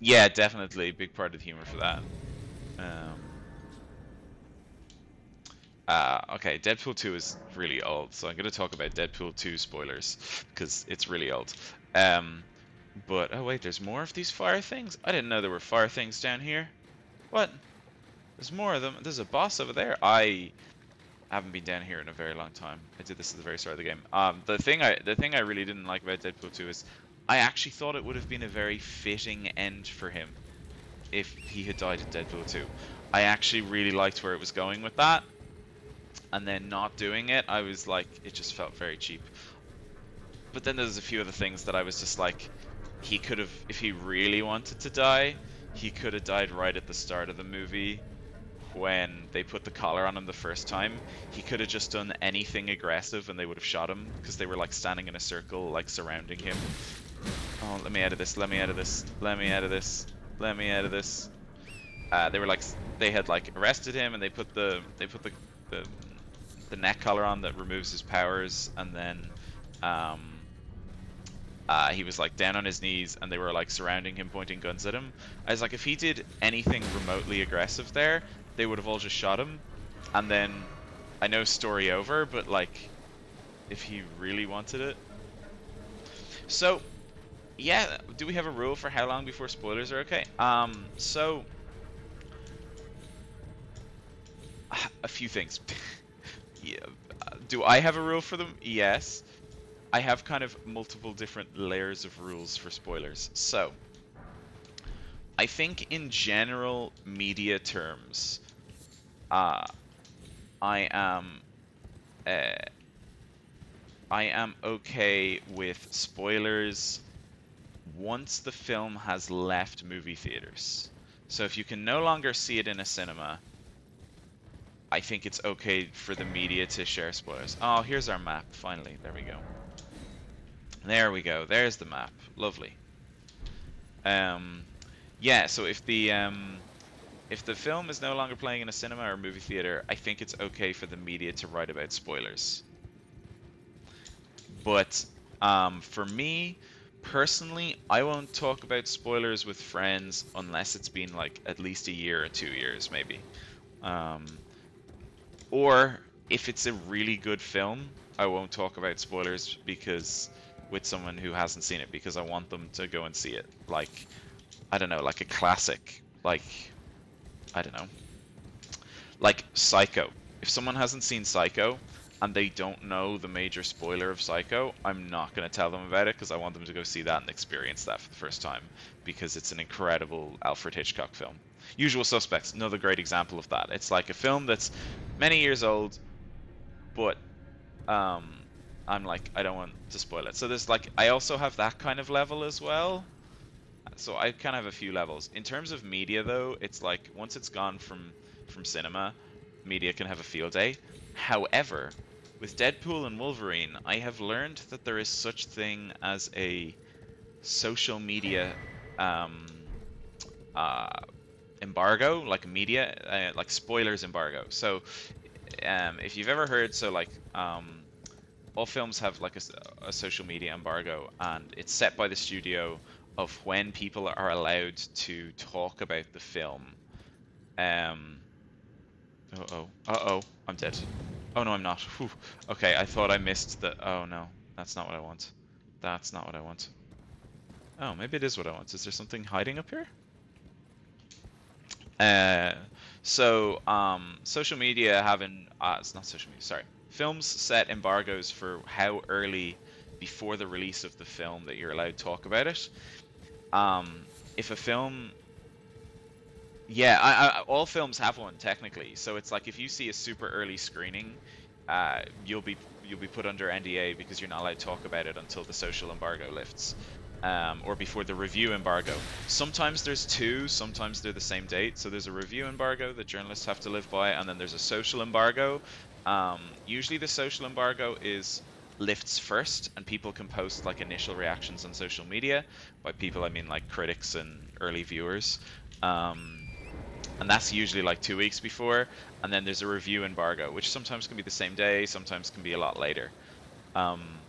Speaker 1: Yeah, definitely. Big part of the humor for that. Um, uh, okay, Deadpool 2 is really old, so I'm going to talk about Deadpool 2 spoilers, because it's really old. Um, but, oh wait, there's more of these fire things? I didn't know there were fire things down here. What? There's more of them. There's a boss over there. I haven't been down here in a very long time. I did this at the very start of the game. Um, the thing I the thing I really didn't like about Deadpool 2 is I actually thought it would have been a very fitting end for him if he had died in Deadpool 2. I actually really liked where it was going with that. And then not doing it, I was like, it just felt very cheap. But then there's a few other things that I was just like, he could have, if he really wanted to die, he could have died right at the start of the movie when they put the collar on him the first time. He could have just done anything aggressive and they would have shot him because they were like standing in a circle, like surrounding him. Oh, let me out of this, let me out of this, let me out of this, let me out of this. Uh, they were like, they had like arrested him and they put the, they put the, the, the neck collar on that removes his powers and then, um, uh, he was like down on his knees and they were like surrounding him pointing guns at him i was like if he did anything remotely aggressive there they would have all just shot him and then i know story over but like if he really wanted it so yeah, do we have a rule for how long before spoilers are okay? Um, so a few things. yeah, do I have a rule for them? Yes. I have kind of multiple different layers of rules for spoilers. So, I think in general media terms, uh, I am, uh, I am okay with spoilers once the film has left movie theaters. So if you can no longer see it in a cinema, I think it's okay for the media to share spoilers. Oh, here's our map, finally. There we go. There we go. There's the map. Lovely. Um, yeah, so if the um, if the film is no longer playing in a cinema or movie theater, I think it's okay for the media to write about spoilers. But um, for me, personally, I won't talk about spoilers with friends unless it's been like at least a year or two years, maybe. Um, or if it's a really good film, I won't talk about spoilers because with someone who hasn't seen it because I want them to go and see it. Like, I don't know, like a classic. Like, I don't know. Like Psycho. If someone hasn't seen Psycho and they don't know the major spoiler of Psycho, I'm not going to tell them about it because I want them to go see that and experience that for the first time because it's an incredible Alfred Hitchcock film. Usual Suspects, another great example of that. It's like a film that's many years old, but um, I'm like, I don't want to spoil it. So there's like, I also have that kind of level as well. So I kind of have a few levels. In terms of media, though, it's like once it's gone from from cinema, media can have a field day. However, with Deadpool and Wolverine, I have learned that there is such thing as a social media um, uh, embargo, like media, uh, like spoilers embargo. So, um, if you've ever heard, so like um, all films have like a, a, social media embargo, and it's set by the studio of when people are allowed to talk about the film. Um. Uh oh. Uh oh. I'm dead. Oh no, I'm not. Whew. Okay, I thought I missed the. Oh no, that's not what I want. That's not what I want. Oh, maybe it is what I want. Is there something hiding up here? Uh, so, um, social media having, uh, it's not social media, sorry. Films set embargoes for how early before the release of the film that you're allowed to talk about it. Um, if a film, yeah, I, I, all films have one technically. So it's like if you see a super early screening, uh, you'll be you'll be put under NDA because you're not allowed to talk about it until the social embargo lifts um, or before the review embargo. Sometimes there's two, sometimes they're the same date. So there's a review embargo that journalists have to live by, and then there's a social embargo. Um, usually the social embargo is lifts first, and people can post like initial reactions on social media. By people, I mean like critics and early viewers. Um, and that's usually like two weeks before. And then there's a review embargo, which sometimes can be the same day, sometimes can be a lot later. Um,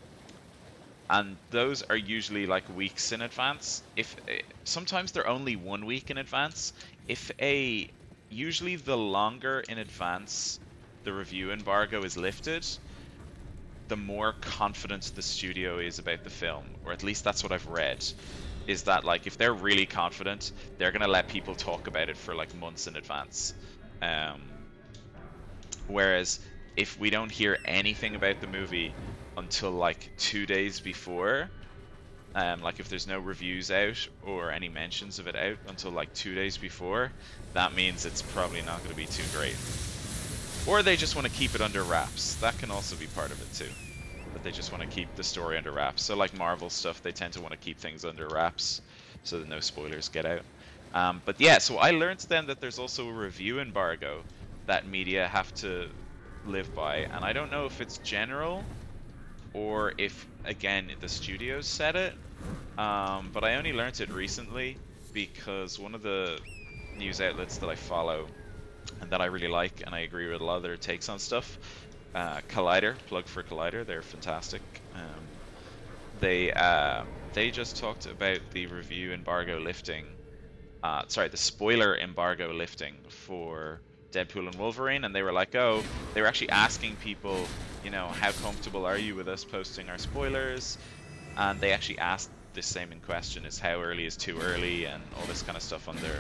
Speaker 1: and those are usually like weeks in advance. If eh, sometimes they're only one week in advance. If a usually the longer in advance the review embargo is lifted, the more confident the studio is about the film, or at least that's what I've read. Is that like if they're really confident, they're gonna let people talk about it for like months in advance. Um, whereas if we don't hear anything about the movie until like two days before. Um, like if there's no reviews out or any mentions of it out until like two days before, that means it's probably not going to be too great. Or they just want to keep it under wraps. That can also be part of it too. But they just want to keep the story under wraps. So like Marvel stuff, they tend to want to keep things under wraps so that no spoilers get out. Um, but yeah, so I learned then that there's also a review embargo that media have to live by, and I don't know if it's general or if again the studios said it. Um, but I only learned it recently because one of the news outlets that I follow and that I really like, and I agree with a lot of their takes on stuff. Uh, Collider, plug for Collider, they're fantastic. Um, they uh, they just talked about the review embargo lifting. Uh, sorry, the spoiler embargo lifting for Deadpool and Wolverine, and they were like, oh, they were actually asking people, you know, how comfortable are you with us posting our spoilers? And they actually asked the same in question: is how early is too early, and all this kind of stuff on their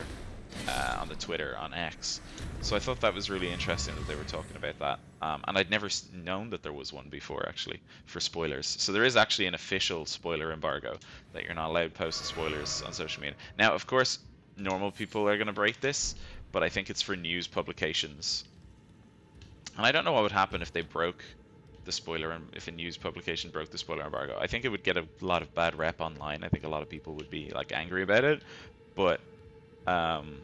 Speaker 1: uh, on the Twitter on X. So I thought that was really interesting that they were talking about that. Um, and I'd never known that there was one before actually for spoilers. So there is actually an official spoiler embargo that you're not allowed to post spoilers on social media. Now, of course, normal people are going to break this, but I think it's for news publications. And I don't know what would happen if they broke the spoiler if a news publication broke the spoiler embargo. I think it would get a lot of bad rep online. I think a lot of people would be like angry about it, but um,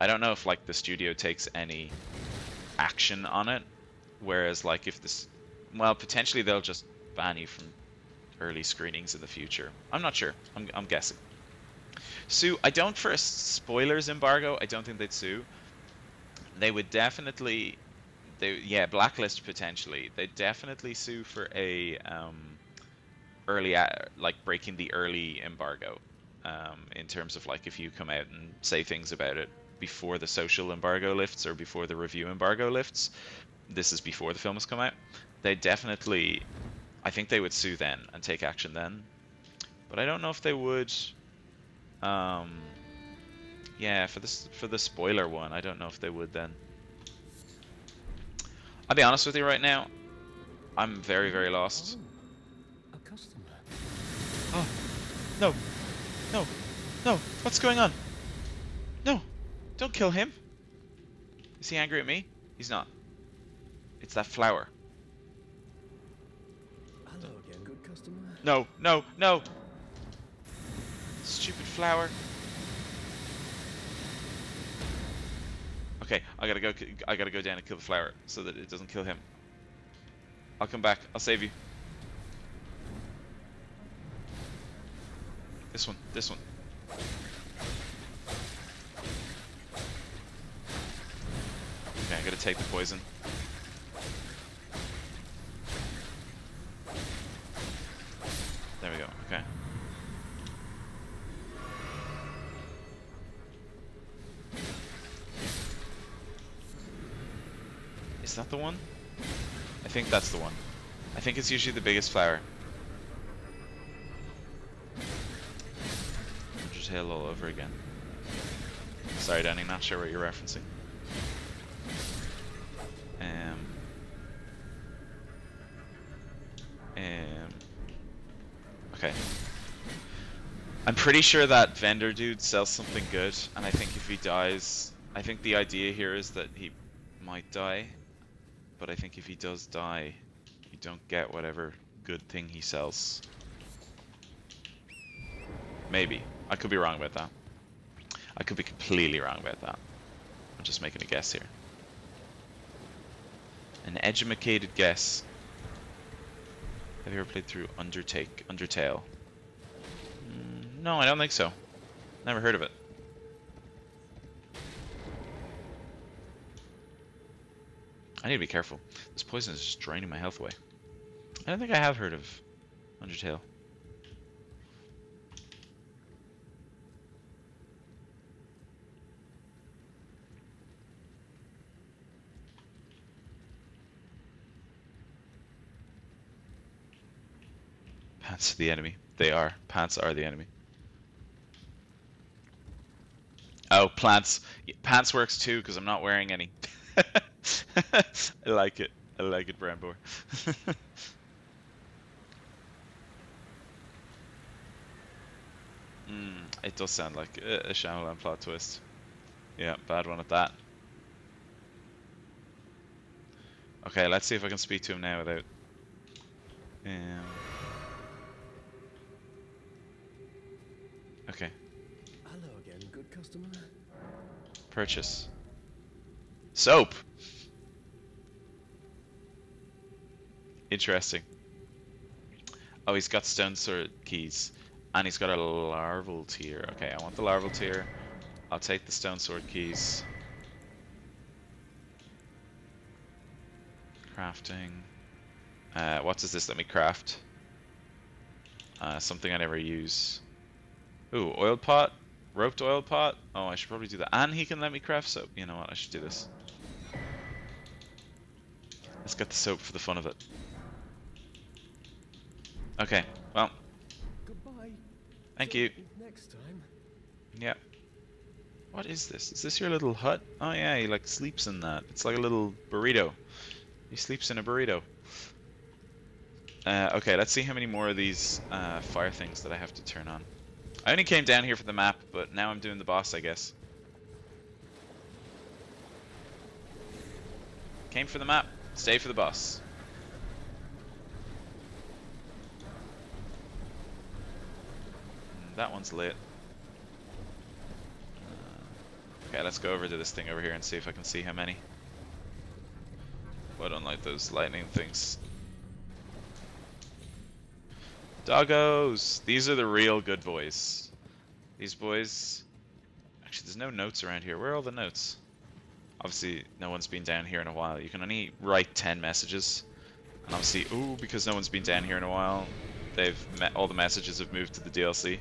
Speaker 1: I don't know if like the studio takes any action on it. Whereas like if this, well, potentially they'll just ban you from early screenings in the future. I'm not sure. I'm, I'm guessing. Sue, I don't for a spoilers embargo. I don't think they'd sue. They would definitely, they yeah, blacklist potentially. They definitely sue for a um, early like breaking the early embargo um, in terms of like if you come out and say things about it before the social embargo lifts or before the review embargo lifts. This is before the film has come out. They definitely, I think they would sue then and take action then. But I don't know if they would. Um, yeah, for this for the spoiler one, I don't know if they would then. I'll be honest with you right now. I'm very very lost.
Speaker 4: Oh, a customer.
Speaker 1: Oh, no, no, no, what's going on? No, don't kill him. Is he angry at me? He's not. It's that flower.
Speaker 4: Hello again, good customer.
Speaker 1: No, no, no! Stupid flower. Okay, I gotta go. I gotta go down and kill the flower so that it doesn't kill him. I'll come back. I'll save you. This one. This one. Okay, I gotta take the poison. There we go. Okay. Is that the one? I think that's the one. I think it's usually the biggest flower. Undertale all over again. Sorry, Danny, not sure what you're referencing. Um. Um. Okay. I'm pretty sure that vendor dude sells something good, and I think if he dies, I think the idea here is that he might die, but I think if he does die, you don't get whatever good thing he sells. Maybe. I could be wrong about that. I could be completely wrong about that. I'm just making a guess here. An educated guess. Have you ever played through Undertake, Undertale? Mm, no, I don't think so. Never heard of it. I need to be careful. This poison is just draining my health away. I don't think I have heard of Undertale. Pants the enemy. They are. Pants are the enemy. Oh, plants. Pants works too because I'm not wearing any. I like it. I like it, Brambor. mm, it does sound like a, a Shyamalan plot twist. Yeah, bad one at that. Okay, let's see if I can speak to him now without... Um, okay,
Speaker 4: Hello again, good customer.
Speaker 1: purchase. Soap! Interesting. Oh, he's got stone sword keys. And he's got a Larval Tear. Okay, I want the Larval Tear. I'll take the stone sword keys. Crafting. Uh, what does this let me craft? Uh, something I never use. Ooh, oil pot? Roped oil pot? Oh, I should probably do that. And he can let me craft soap. You know what? I should do this. Let's get the soap for the fun of it. Okay, well,
Speaker 4: Goodbye.
Speaker 1: thank you.
Speaker 4: Next time.
Speaker 1: Yeah. What is this? Is this your little hut? Oh yeah, he like sleeps in that. It's like a little burrito. He sleeps in a burrito. Uh, okay, let's see how many more of these uh, fire things that I have to turn on. I only came down here for the map, but now I'm doing the boss, I guess. Came for the map, stay for the boss. Mm, that one's lit. Uh, okay, let's go over to this thing over here and see if I can see how many. Oh, I don't like those lightning things. Doggos! These are the real good boys. These boys... Actually, there's no notes around here. Where are all the notes? Obviously, no one's been down here in a while. You can only write 10 messages. And obviously, ooh, because no one's been down here in a while, they've met, all the messages have moved to the DLC.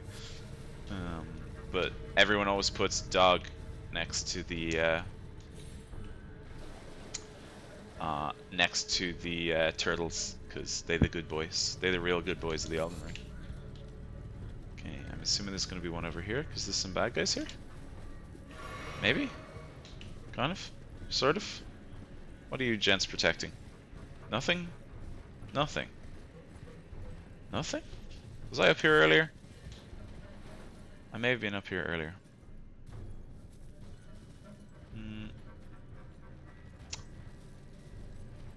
Speaker 1: Um, but everyone always puts dog next to the uh, uh, next to the uh, turtles because they're the good boys. They're the real good boys of the Elden Ring. Okay, I'm assuming there's going to be one over here because there's some bad guys here. Maybe? Kind of? Sort of? What are you gents protecting? Nothing? Nothing. Nothing? Was I up here earlier? I may have been up here earlier.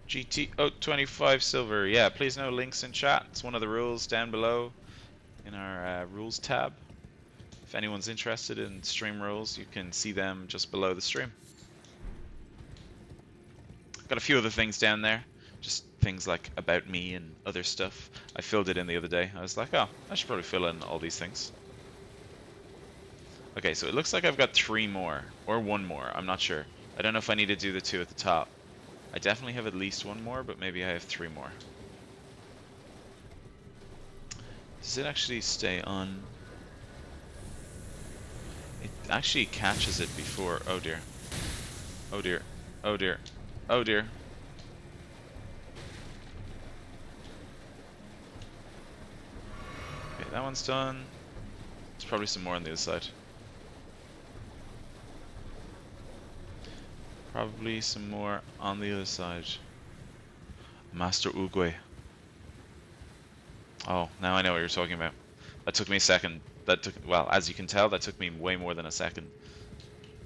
Speaker 1: GT oh 25 silver. Yeah, please no links in chat. It's one of the rules down below in our uh, rules tab. If anyone's interested in stream rules, you can see them just below the stream. Got a few other things down there. Just things like about me and other stuff. I filled it in the other day. I was like, oh, I should probably fill in all these things. Okay, so it looks like I've got three more. Or one more. I'm not sure. I don't know if I need to do the two at the top. I definitely have at least one more, but maybe I have three more. Does it actually stay on? It actually catches it before. Oh dear. Oh dear. Oh dear. Oh dear. Okay, that one's done. There's probably some more on the other side. Probably some more on the other side. Master Oogway. Oh, now I know what you're talking about. That took me a second. That took, well, as you can tell, that took me way more than a second.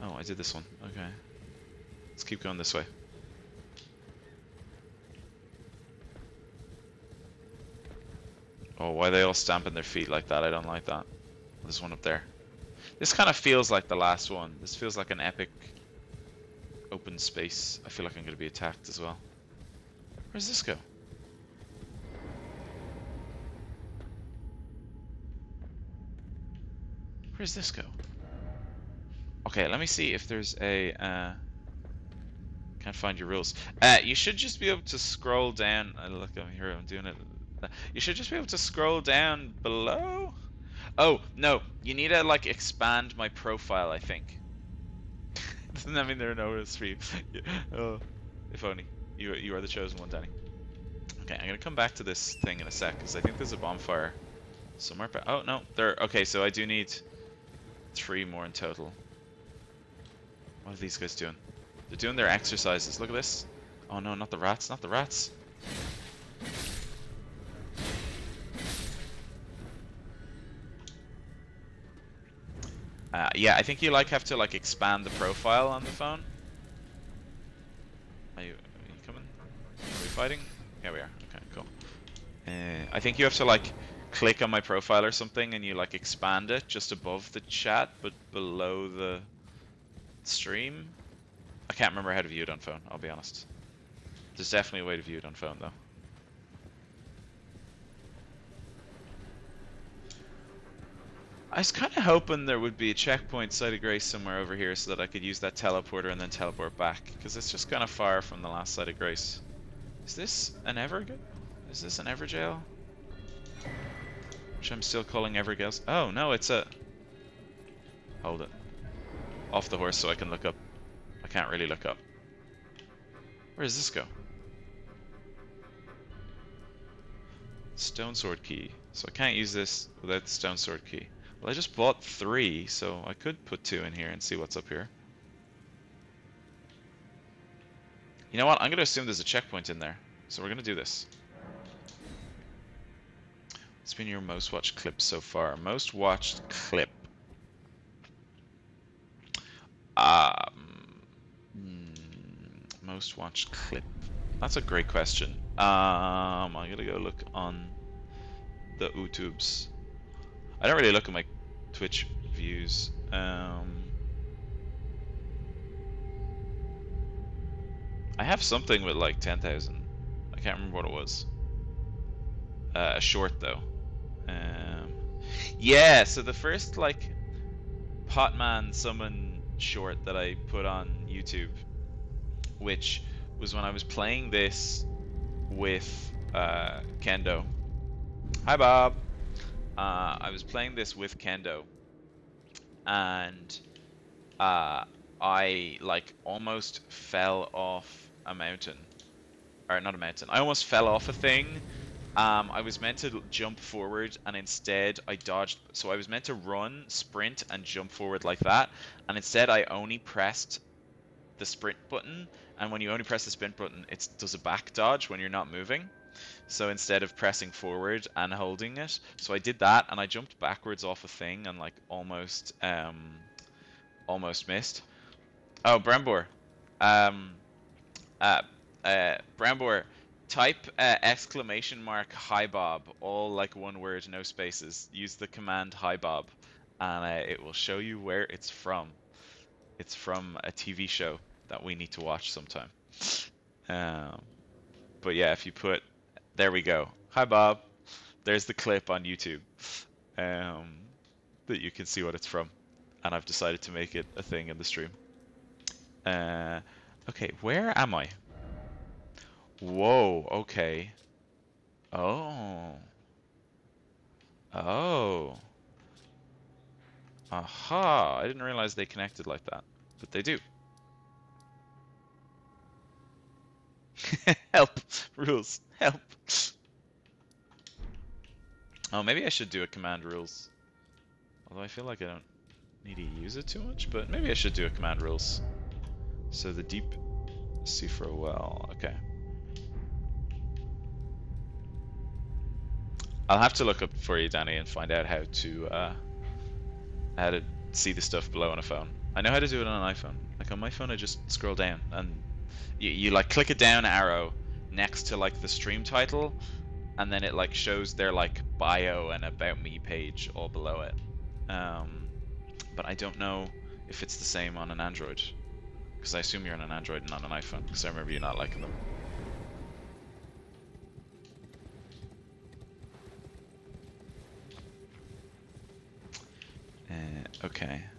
Speaker 1: Oh, I did this one. Okay. Let's keep going this way. Oh, why are they all stamping their feet like that? I don't like that. This one up there. This kind of feels like the last one. This feels like an epic open space. I feel like I'm going to be attacked as well. Where does this go? Where does this go? Okay, let me see if there's a... Uh, can't find your rules. Uh, you should just be able to scroll down. Uh, look, I'm here. I'm doing it you should just be able to scroll down below. Oh, no. You need to, like, expand my profile, I think. Doesn't that mean there are no streams? oh, if only. You, you are the chosen one, Danny. Okay, I'm going to come back to this thing in a sec, because I think there's a bonfire somewhere. Oh, no. There. Okay, so I do need three more in total. What are these guys doing? They're doing their exercises. Look at this. Oh, no, not the rats. Not the rats. Uh, yeah, I think you like have to like expand the profile on the phone. Are you, are you coming? Are we fighting? Yeah, we are. Okay, cool. Uh, I think you have to like click on my profile or something and you like expand it just above the chat but below the stream. I can't remember how to view it on phone, I'll be honest. There's definitely a way to view it on phone though. I was kind of hoping there would be a checkpoint site of grace somewhere over here so that I could use that teleporter and then teleport back, because it's just kind of far from the last site of grace. Is this an Ever? Is this an Evergaol? Which I'm still calling Evergales. Oh, no, it's a... Hold it. Off the horse so I can look up. I can't really look up. Where does this go? Stone sword key. So I can't use this without the stone sword key. Well, I just bought three, so I could put two in here and see what's up here. You know what? I'm going to assume there's a checkpoint in there. So we're going to do this. What's been your most watched clip so far? Most watched clip. Um, hmm, most watched clip. That's a great question. Um, I'm gonna go look on the YouTubes. I don't really look at my Twitch views. Um, I have something with like 10,000. I can't remember what it was. Uh, a short though. Um, yeah, so the first like Potman summon short that I put on YouTube, which was when I was playing this with uh, Kendo. Hi, Bob. Uh, I was playing this with Kendo, and uh, I like almost fell off a mountain, or not a mountain. I almost fell off a thing. Um, I was meant to jump forward, and instead I dodged. So I was meant to run, sprint, and jump forward like that, and instead I only pressed the sprint button, and when you only press the sprint button, it does a back dodge when you're not moving. So instead of pressing forward and holding it, so I did that and I jumped backwards off a thing and like almost, um, almost missed. Oh, Brambor, um, uh, uh, Brambor, type uh, exclamation mark hi Bob, all like one word, no spaces. Use the command hi Bob, and uh, it will show you where it's from. It's from a TV show that we need to watch sometime. Um, but yeah, if you put, there we go. Hi Bob. There's the clip on YouTube um, that you can see what it's from, and I've decided to make it a thing in the stream. Uh, okay, where am I? Whoa. Okay. Oh. Oh. Aha! I didn't realize they connected like that, but they do. help! Rules, help! Oh, maybe I should do a command rules. Although I feel like I don't need to use it too much, but maybe I should do a command rules. So the deep sea for a well, okay. I'll have to look up for you, Danny, and find out how to uh, how to see the stuff below on a phone. I know how to do it on an iPhone. Like on my phone, I just scroll down and you, you like click a down arrow next to like the stream title, and then it like shows their like bio and about me page all below it. Um, but I don't know if it's the same on an Android, because I assume you're on an Android and not an iPhone. Because I remember you not liking them. Uh, okay.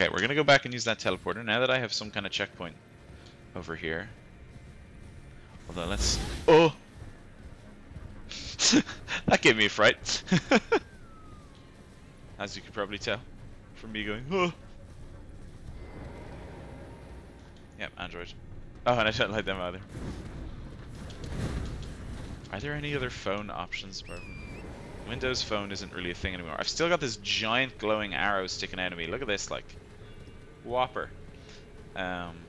Speaker 1: Okay, we're gonna go back and use that teleporter now that I have some kind of checkpoint over here. Although let's... Oh! that gave me a fright. As you could probably tell from me going, oh! Yep, Android. Oh, and I don't like them either. Are there any other phone options? Windows Phone isn't really a thing anymore. I've still got this giant glowing arrow sticking out of me. Look at this, like. Whopper. Um,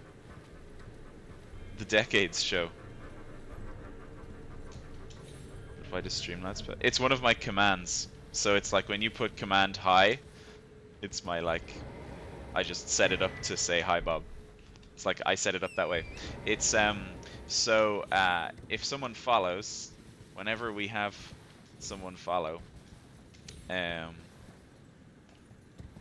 Speaker 1: the Decades show. If I just Streamlabs, but it's one of my commands. So it's like when you put command hi, it's my like, I just set it up to say hi Bob. It's like I set it up that way. It's um so uh, if someone follows, whenever we have someone follow, um,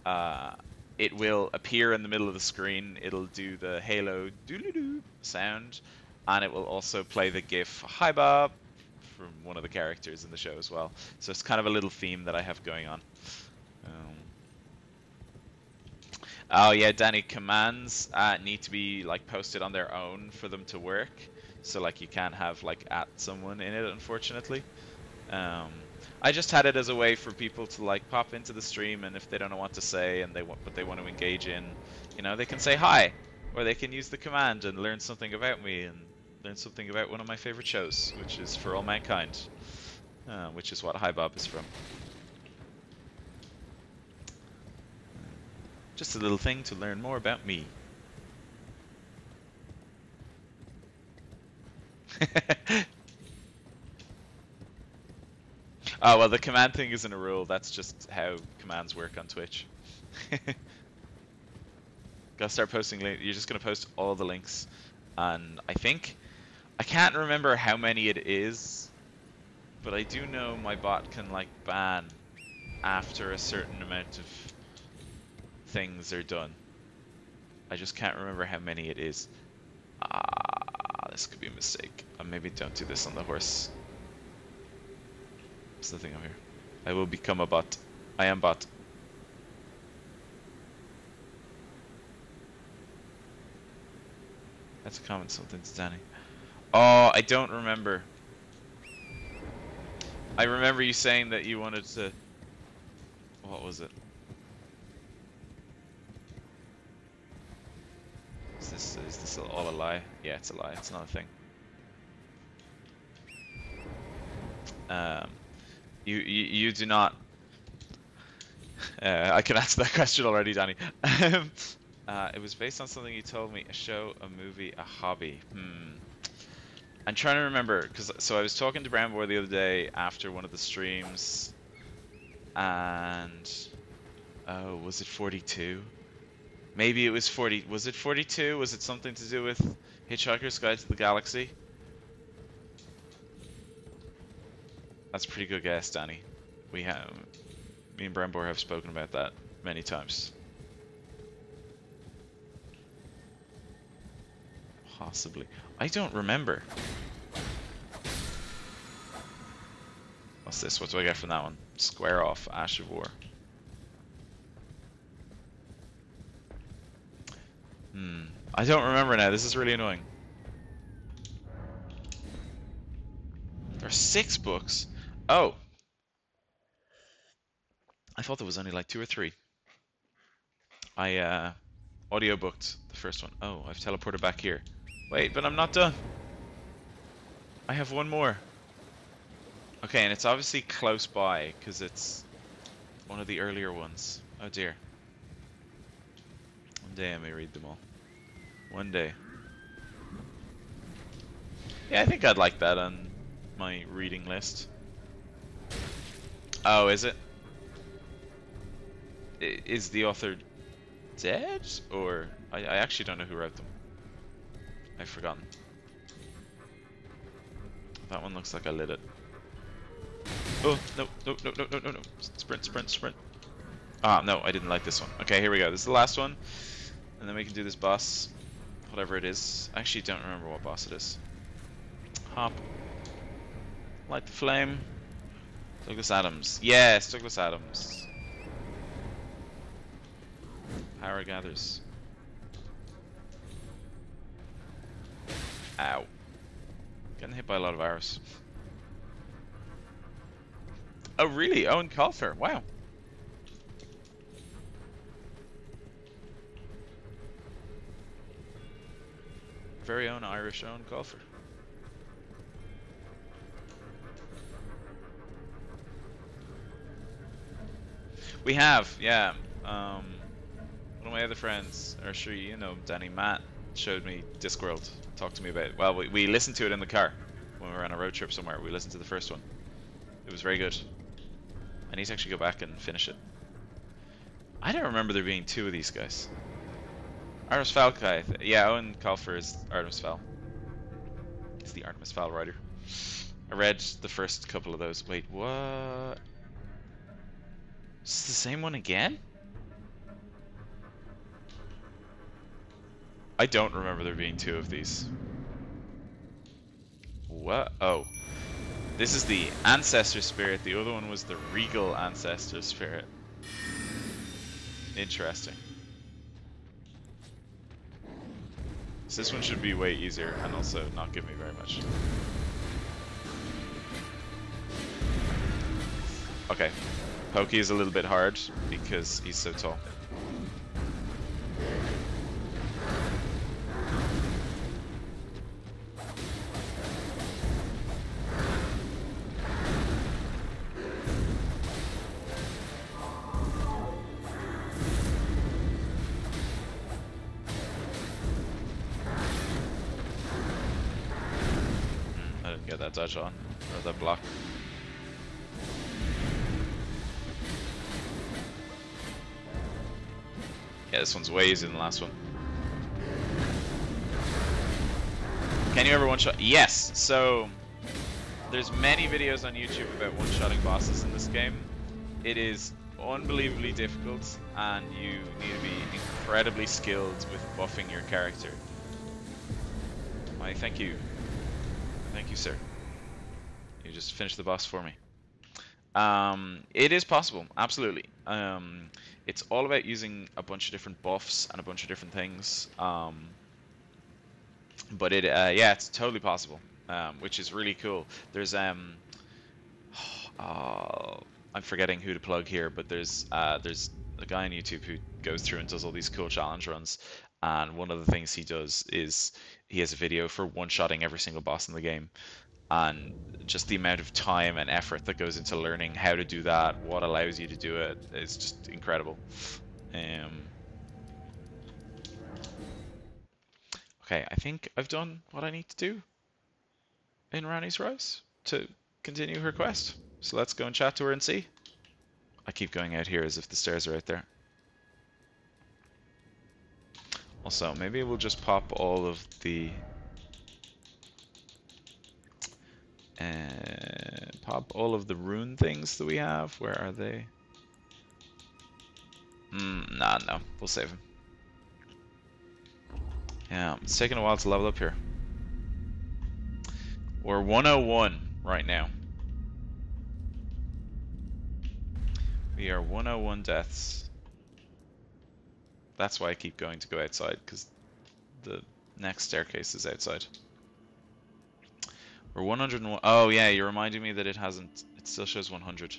Speaker 1: uh, it will appear in the middle of the screen. It'll do the halo doo doo sound, and it will also play the GIF "Hi Bob" from one of the characters in the show as well. So it's kind of a little theme that I have going on. Um, oh yeah, Danny, commands uh, need to be like posted on their own for them to work. So like you can't have like at someone in it, unfortunately. Um, I just had it as a way for people to like pop into the stream, and if they don't know what to say and they want what they want to engage in, you know, they can say hi, or they can use the command and learn something about me and learn something about one of my favorite shows, which is For All Mankind, uh, which is what Hi Bob is from. Just a little thing to learn more about me. oh well, the command thing isn't a rule. That's just how commands work on Twitch. Gotta start posting. links. You're just gonna post all the links, and I think I can't remember how many it is, but I do know my bot can like ban after a certain amount of things are done. I just can't remember how many it is. Ah, this could be a mistake. Maybe don't do this on the horse. What's the thing here? I will become a bot. I am bot. That's a comment something to Danny. Oh, I don't remember. I remember you saying that you wanted to... What was it? Is this, is this all a lie? Yeah, it's a lie. It's not a thing. Um, you, you, you do not... Uh, I can answer that question already, Danny. Um, uh, it was based on something you told me. A show, a movie, a hobby. Hmm. I'm trying to remember, because so I was talking to Brown the other day after one of the streams, and oh, was it 42? Maybe it was 40. Was it 42? Was it something to do with Hitchhiker's Guide to the Galaxy? That's a pretty good guess, Danny. We have, me and Brembor have spoken about that many times. Possibly. I don't remember. What's this? What do I get from that one? Square off, Ash of War. Hmm. I don't remember now. This is really annoying. There are six books. Oh. I thought there was only like two or three. I uh, audio booked the first one. Oh, I've teleported back here. Wait, but I'm not done. I have one more. Okay, and it's obviously close by, because it's one of the earlier ones. Oh dear. One day I may read them all. One day. Yeah, I think I'd like that on my reading list. Oh, is it? Is the author dead? Or... I, I actually don't know who wrote them. I've forgotten. That one looks like I lit it. Oh, no, no, no, no, no, no, no. Sprint, sprint, sprint. Ah, no, I didn't like this one. Okay, here we go. This is the last one. And then we can do this boss. Whatever it is. I actually don't remember what boss it is. Hop. Light the flame. Douglas Adams. Yes, Douglas Adams. Power gathers. Ow. Getting hit by a lot of arrows. Oh really? Eoin Colfer. Wow. Very own Irish Eoin Colfer. We have, yeah. Um, one of my other friends, or sure you know, Danny Matt, showed me Discworld. Talked to me about it. Well, we, we listened to it in the car when we were on a road trip somewhere. We listened to the first one. It was very good. I need to actually go back and finish it. I don't remember there being two of these guys. Artemis Fowl guy. Yeah, Eoin Colfer is Artemis Fowl. He's the Artemis Fowl writer. I read the first couple of those. Wait, what? Is the same one again? I don't remember there being two of these. What? Oh. This is the Ancestor Spirit. The other one was the Regal Ancestor Spirit. Interesting. So this one should be way easier and also not give me very much. Okay. Pokey is a little bit hard because he's so tall. Hmm, I didn't get that dodge on, or that block. This one's way easier than the last one. Can you ever one-shot? Yes! So, there's many videos on YouTube about one-shotting bosses in this game. It is unbelievably difficult, and you need to be incredibly skilled with buffing your character. Why, thank you. Thank you, sir. You just finished the boss for me. Um, it is possible, absolutely. Um, it's all about using a bunch of different buffs and a bunch of different things. Um, but it, uh, yeah, it's totally possible, um, which is really cool. There's, um, uh, I'm forgetting who to plug here, but there's, uh, there's a guy on YouTube who goes through and does all these cool challenge runs. And one of the things he does is he has a video for one-shotting every single boss in the game and just the amount of time and effort that goes into learning how to do that, what allows you to do it, is just incredible. Um, okay, I think I've done what I need to do in Ranni's Rise to continue her quest. So let's go and chat to her and see. I keep going out here as if the stairs are right there. Also, maybe we'll just pop all of the and pop all of the rune things that we have. Where are they? Hmm, nah, no. We'll save them. Yeah, it's taking a while to level up here. We're 101 right now. We are 101 deaths. That's why I keep going to go outside, because the next staircase is outside. We're 101. Oh yeah, you're reminding me that it hasn't. It still shows 100.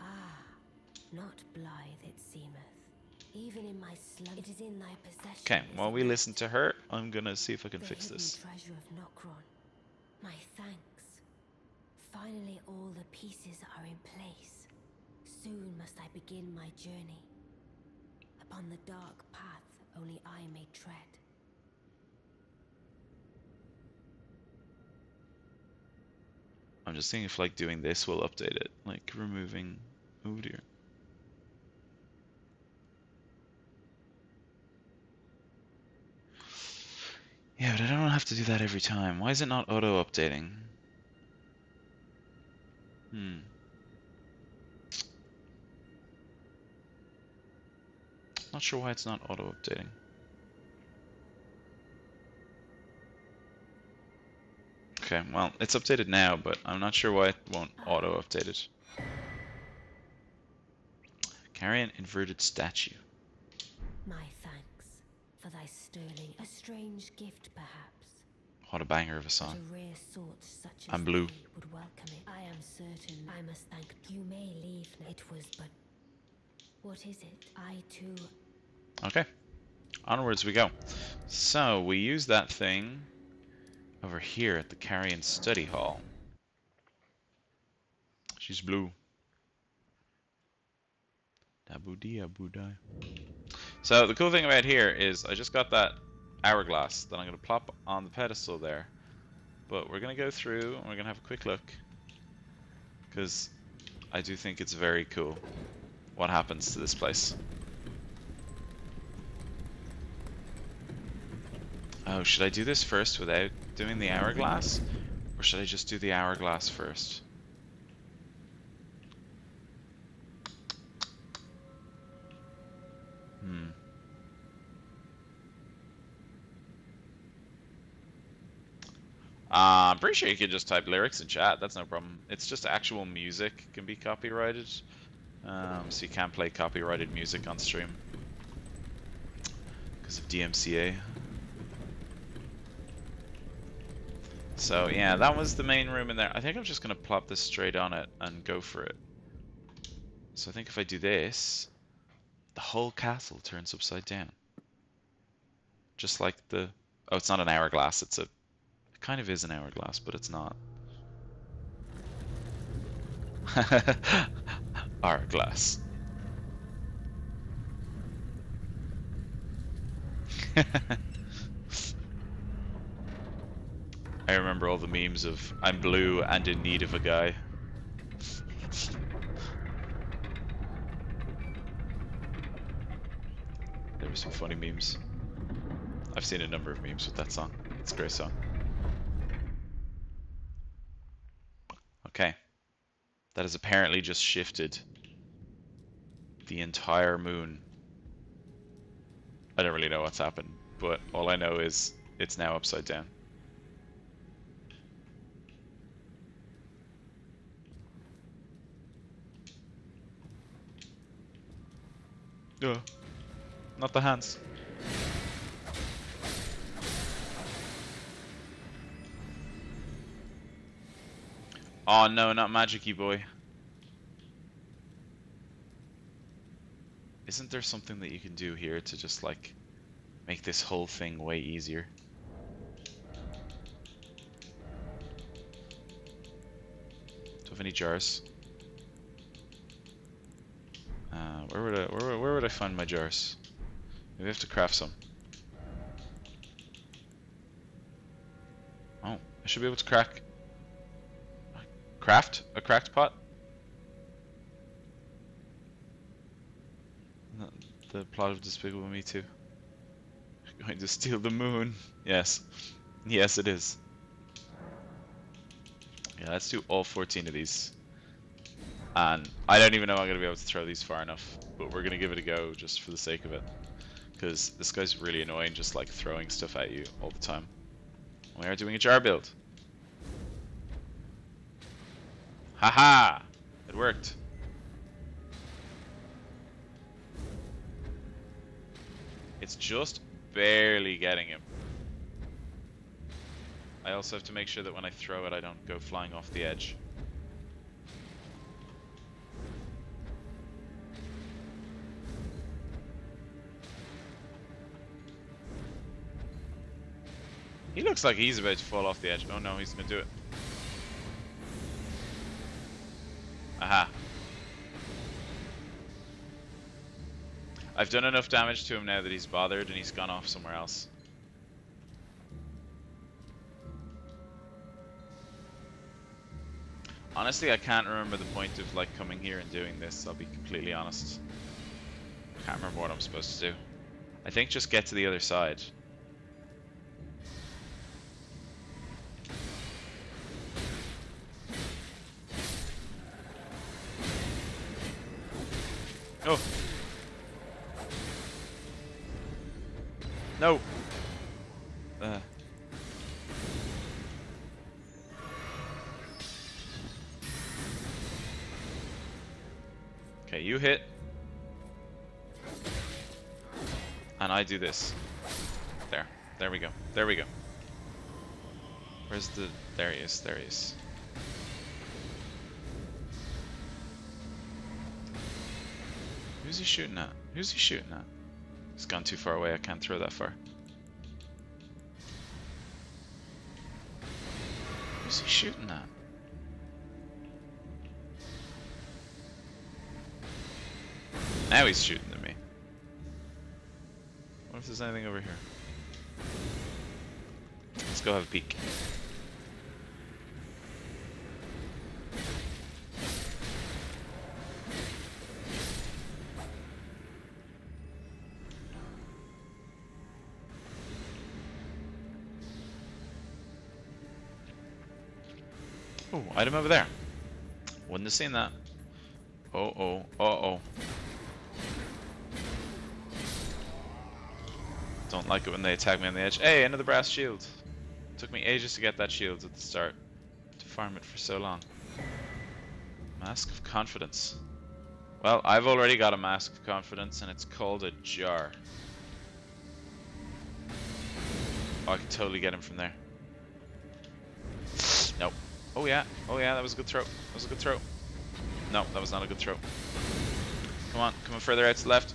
Speaker 2: Ah, not blithe it seemeth. Even in my slumber, it is in thy possession.
Speaker 1: Okay, while we listen to her, I'm gonna see if I can
Speaker 2: the
Speaker 1: fix this.
Speaker 2: treasure of Nokron. My thanks. Finally, all the pieces are in place. Soon must I begin my journey. Upon the dark path only I may tread.
Speaker 1: I'm just seeing if like doing this will update it, like removing. Oh dear. Yeah, but I don't have to do that every time. Why is it not auto updating? Hmm. Not sure why it's not auto Okay, well, it's updated now, but I'm not sure why it won't auto update it. Carian Inverted Statue.
Speaker 2: My thanks for thy sterling, a strange gift perhaps.
Speaker 1: What a banger of a song.
Speaker 2: a rare sort such as
Speaker 1: I'm blue.
Speaker 2: would welcome it. I am certain I must thank you. May leave. now. It was but. What is it? I too.
Speaker 1: Okay. Onwards we go. So, we use that thing over here at the Carian Study Hall. She's blue. So, the cool thing about here is I just got that hourglass that I'm going to plop on the pedestal there. But we're going to go through and we're going to have a quick look. Because I do think it's very cool what happens to this place. Oh, should I do this first without doing the hourglass? Or should I just do the hourglass first? Hmm. Uh, I'm pretty sure you can just type lyrics in chat, that's no problem. It's just actual music can be copyrighted. Um, so you can't play copyrighted music on stream. Because of DMCA. So yeah, that was the main room in there. I think I'm just gonna plop this straight on it and go for it. So I think if I do this, the whole castle turns upside down. Just like the... Oh, it's not an hourglass, it's a... It kind of is an hourglass, but it's not. hourglass. I remember all the memes of I'm blue and in need of a guy. there were some funny memes. I've seen a number of memes with that song. It's a great song. Okay. That has apparently just shifted the entire moon. I don't really know what's happened, but all I know is it's now upside down. Yeah. Not the hands. Oh no, not Magicy Boy. Isn't there something that you can do here to just like make this whole thing way easier? Do I have any jars? Uh, where would I where, where would I find my jars? Maybe I have to craft some. Oh, I should be able to crack craft a cracked pot. The plot of Despicable Me 2. Going to steal the moon. Yes. Yes, it is. Yeah, let's do all 14 of these. And I don't even know I'm going to be able to throw these far enough, but we're going to give it a go just for the sake of it. Because this guy's really annoying just like throwing stuff at you all the time. We are doing a jar build. Haha! -ha! It worked. It's just barely getting him. I also have to make sure that when I throw it I don't go flying off the edge. He looks like he's about to fall off the edge. Oh no, he's gonna do it. Aha. I've done enough damage to him now that he's bothered and he's gone off somewhere else. Honestly, I can't remember the point of like coming here and doing this, I'll be completely honest. I can't remember what I'm supposed to do. I think just get to the other side. Do this. There. There we go. There we go. Where's the... There he is. There he is. Who's he shooting at? Who's he shooting at? He's gone too far away, I can't throw that far. Who's he shooting at? Now he's shooting anything over here? Let's go have a peek. Oh, item over there. Wouldn't have seen that. Oh, oh, uh oh. Like it when they attack me on the edge. Hey, another brass shield. Took me ages to get that shield at the start. To farm it for so long. Mask of Confidence. Well, I've already got a Mask of Confidence and it's called a jar. Oh, I can totally get him from there. Nope. Oh yeah, oh yeah, that was a good throw. That was a good throw. No, that was not a good throw. Come on, come on further out to the left.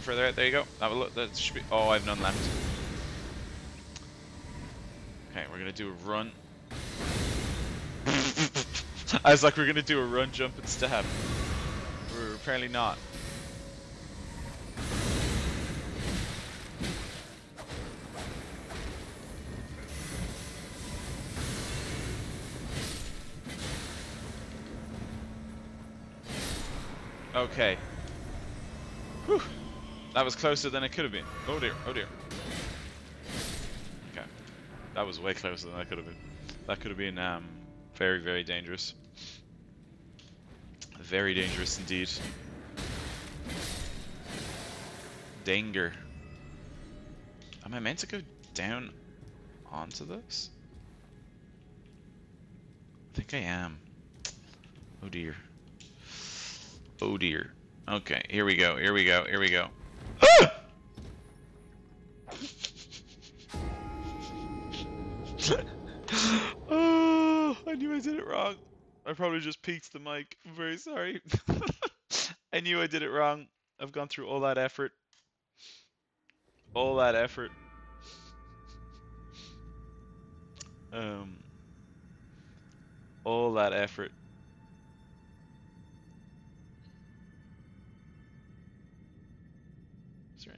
Speaker 1: further out. There you go. Have a look. That should be. Oh, I have none left. Okay, we're gonna do a run. I was like, we're gonna do a run, jump, and stab. We're apparently not. Okay. Whew. That was closer than it could have been. Oh dear, oh dear. Okay. That was way closer than that could have been. That could have been um, very, very dangerous. Very dangerous indeed. Danger. Am I meant to go down onto this? I think I am. Oh dear. Oh dear. Okay, here we go, here we go, here we go. Ah! oh, I knew I did it wrong. I probably just peaked the mic. I'm very sorry. I knew I did it wrong. I've gone through all that effort. All that effort. Um, all that effort.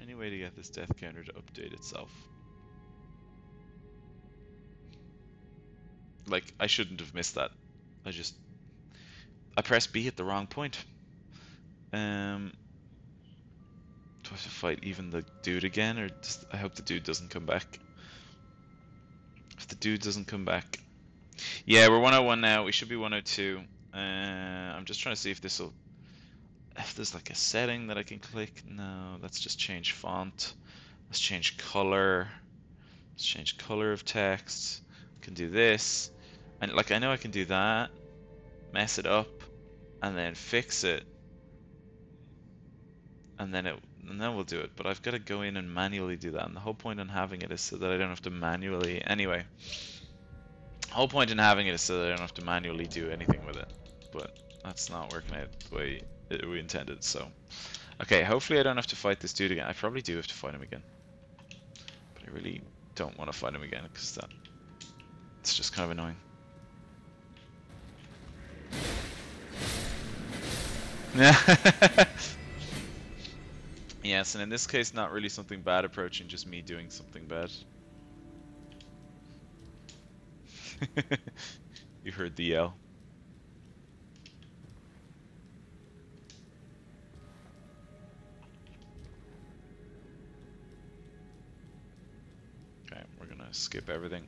Speaker 1: Any way to get this death counter to update itself? Like, I shouldn't have missed that. I just... I pressed B at the wrong point. Um... Do I have to fight even the dude again, or just, I hope the dude doesn't come back. If the dude doesn't come back. Yeah, we're 101 now. We should be 102. Uh, I'm just trying to see if this will... If there's like a setting that I can click. No, let's just change font. Let's change color. Let's change color of text. I Can do this. And like I know I can do that. Mess it up. And then fix it. And then it and then we'll do it. But I've got to go in and manually do that. And the whole point in having it is so that I don't have to manually... Anyway. Whole point in having it is so that I don't have to manually do anything with it. But that's not working out the way Uh, we intended, so... Okay, hopefully I don't have to fight this dude again. I probably do have to fight him again. But I really don't want to fight him again, because that... It's just kind of annoying. Yes, and in this case, not really something bad approaching, just me doing something bad. you heard the yell. Skip everything.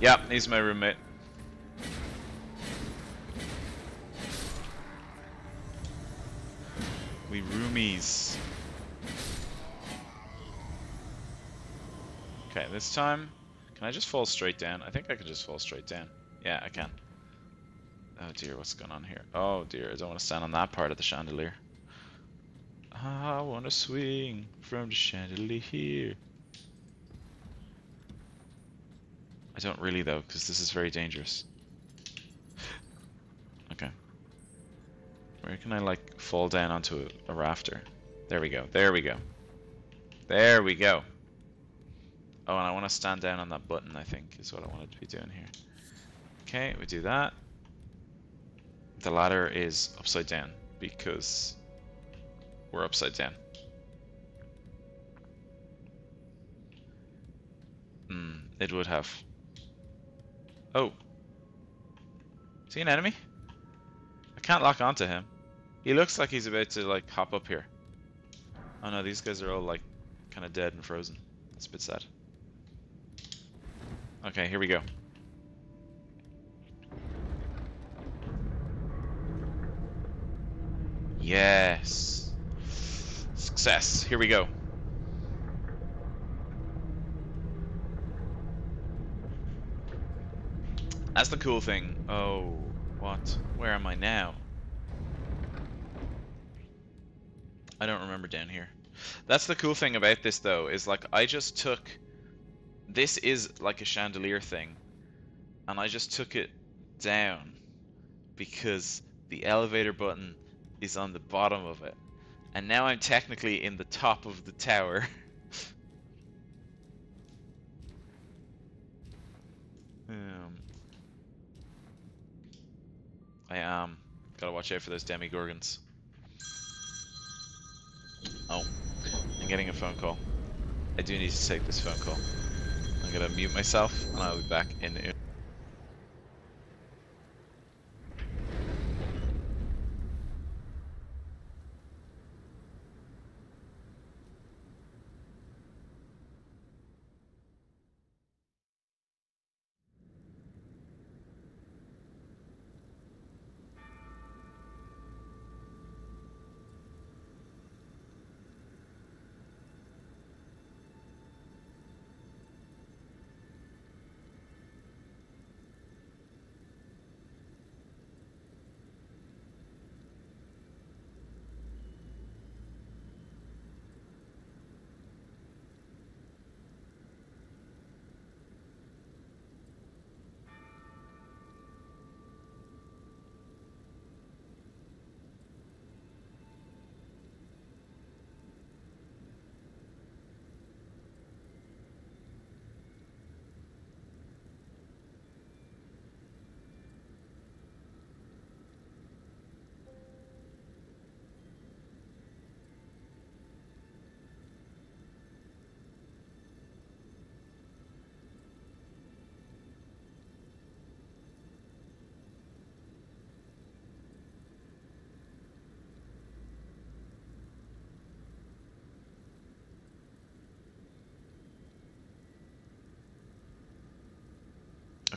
Speaker 1: Yep, he's my roommate. We roomies. Okay, this time, can I just fall straight down? I think I can just fall straight down. Yeah, I can. Oh dear, what's going on here? Oh dear, I don't want to stand on that part of the chandelier. I want to swing from the chandelier. Here. I don't really though, because this is very dangerous. Okay. Where can I like fall down onto a, a rafter? There we go. There we go. There we go. Oh, and I want to stand down on that button, I think, is what I wanted to be doing here. Okay, we do that. The ladder is upside down because we're upside down. Hmm, it would have. Oh. Is he an enemy? I can't lock onto him. He looks like he's about to like hop up here. Oh no, these guys are all like kind of dead and frozen. That's a bit sad. Okay, here we go. Yes. Success. Here we go. That's the cool thing. Oh, what? Where am I now? I don't remember down here. That's the cool thing about this though, is like I just took this is like a chandelier thing and I just took it down because the elevator button is on the bottom of it. And now I'm technically in the top of the tower. um, I am. Gotta watch out for those demigorgons. Oh, I'm getting a phone call. I do need to take this phone call. I'm gonna mute myself, and I'll be back in.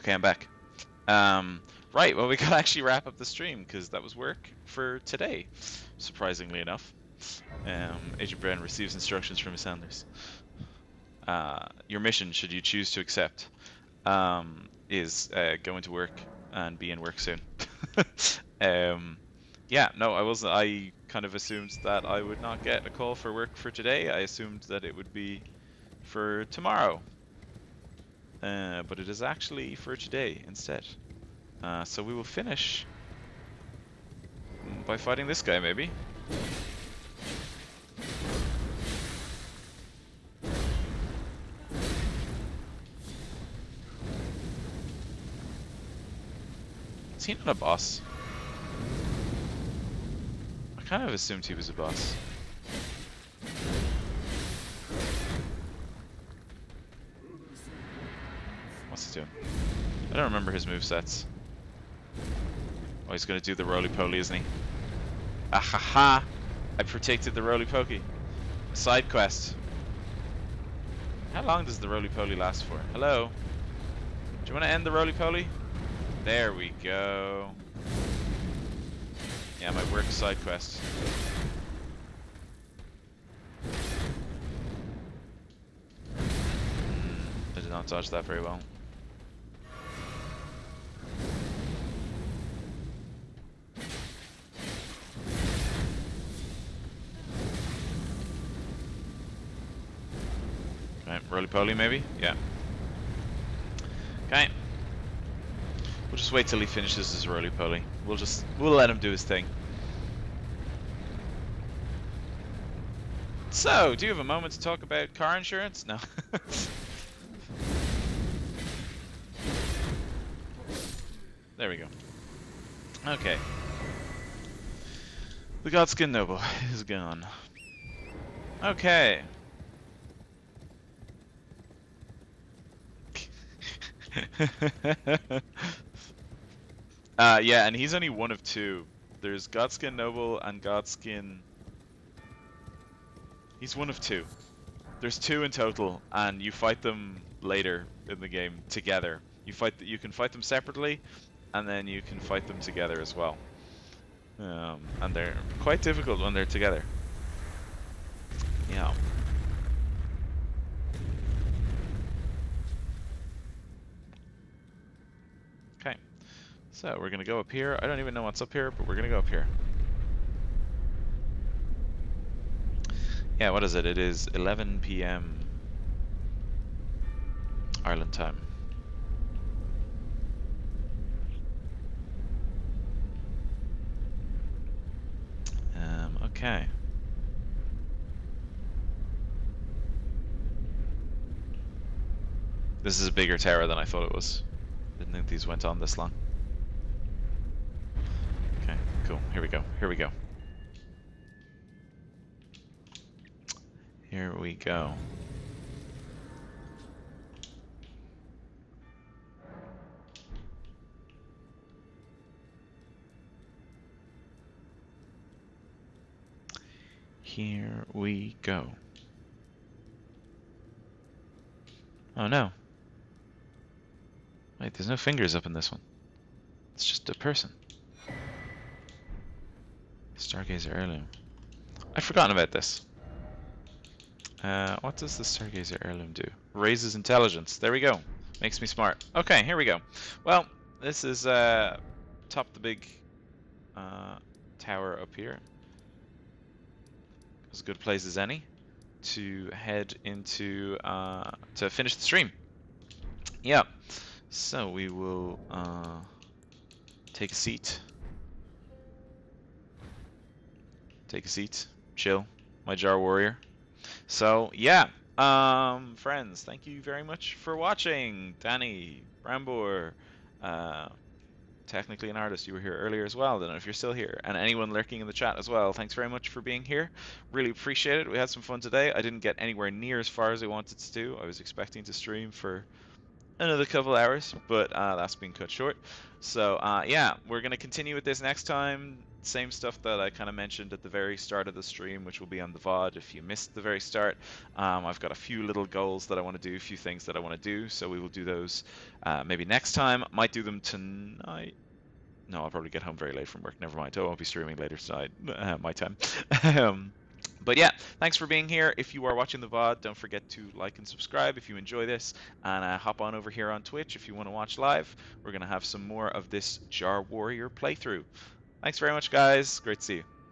Speaker 1: Okay, I'm back. Um, right, well, we could actually wrap up the stream because that was work for today, surprisingly enough. Um, Agent Brown receives instructions from his handlers. Uh, your mission, should you choose to accept, um, is uh, go into work and be in work soon. um, yeah, no, I wasn't. I kind of assumed that I would not get a call for work for today. I assumed that it would be for tomorrow uh, but it is actually for today instead. Uh, so we will finish by fighting this guy, maybe. Is he not a boss? I kind of assumed he was a boss. doing? I don't remember his move sets. Oh, he's gonna do the roly-poly, isn't he? Ahaha! I protected the roly-pokey. Side quest. How long does the roly-poly last for? Hello? Do you want to end the roly-poly? There we go. Yeah, my work side quest. Hmm, I did not dodge that very well. Roly-poly maybe? Yeah. Okay. We'll just wait till he finishes his roly-poly. We'll just, we'll let him do his thing. So, do you have a moment to talk about car insurance? No. there we go. Okay. The Godskin Noble is gone. Okay. uh, yeah, and he's only one of two. There's Godskin Noble and Godskin... He's one of two. There's two in total, and you fight them later in the game together. You fight. You can fight them separately, and then you can fight them together as well. Um, and they're quite difficult when they're together. Yeah. So we're gonna go up here. I don't even know what's up here, but we're gonna go up here. Yeah, what is it? It is 11 p.m. Ireland time. Um, okay. This is a bigger tower than I thought it was. Didn't think these went on this long. Cool. Here we go. Here we go. Here we go. Here we go. Oh no. Wait, there's no fingers up in this one. It's just a person. Stargazer heirloom. I've forgotten about this. Uh, what does the Stargazer heirloom do? Raises intelligence. There we go. Makes me smart. Okay, here we go. Well, this is uh, top the big uh, tower up here. As good place as any to head into uh, to finish the stream. Yeah. So we will uh, take a seat. Take a seat. Chill. My jar warrior. So yeah, um, friends, thank you very much for watching. Danny, Brambor, uh, technically an artist, you were here earlier as well. I don't know if you're still here, and anyone lurking in the chat as well. Thanks very much for being here. Really appreciate it. We had some fun today. I didn't get anywhere near as far as I wanted to do. I was expecting to stream for another couple hours, but uh, that's been cut short. So uh, yeah, we're gonna continue with this next time. Same stuff that I kind of mentioned at the very start of the stream, which will be on the VOD if you missed the very start. Um, I've got a few little goals that I want to do, a few things that I want to do, so we will do those uh, maybe next time. Might do them tonight. No, I'll probably get home very late from work. Never mind. I won't be streaming later tonight, uh, my time. um, but yeah, thanks for being here. If you are watching the VOD, don't forget to like and subscribe if you enjoy this. And uh, hop on over here on Twitch if you want to watch live. We're going to have some more of this Jar Warrior playthrough. Thanks very much, guys. Great to see you.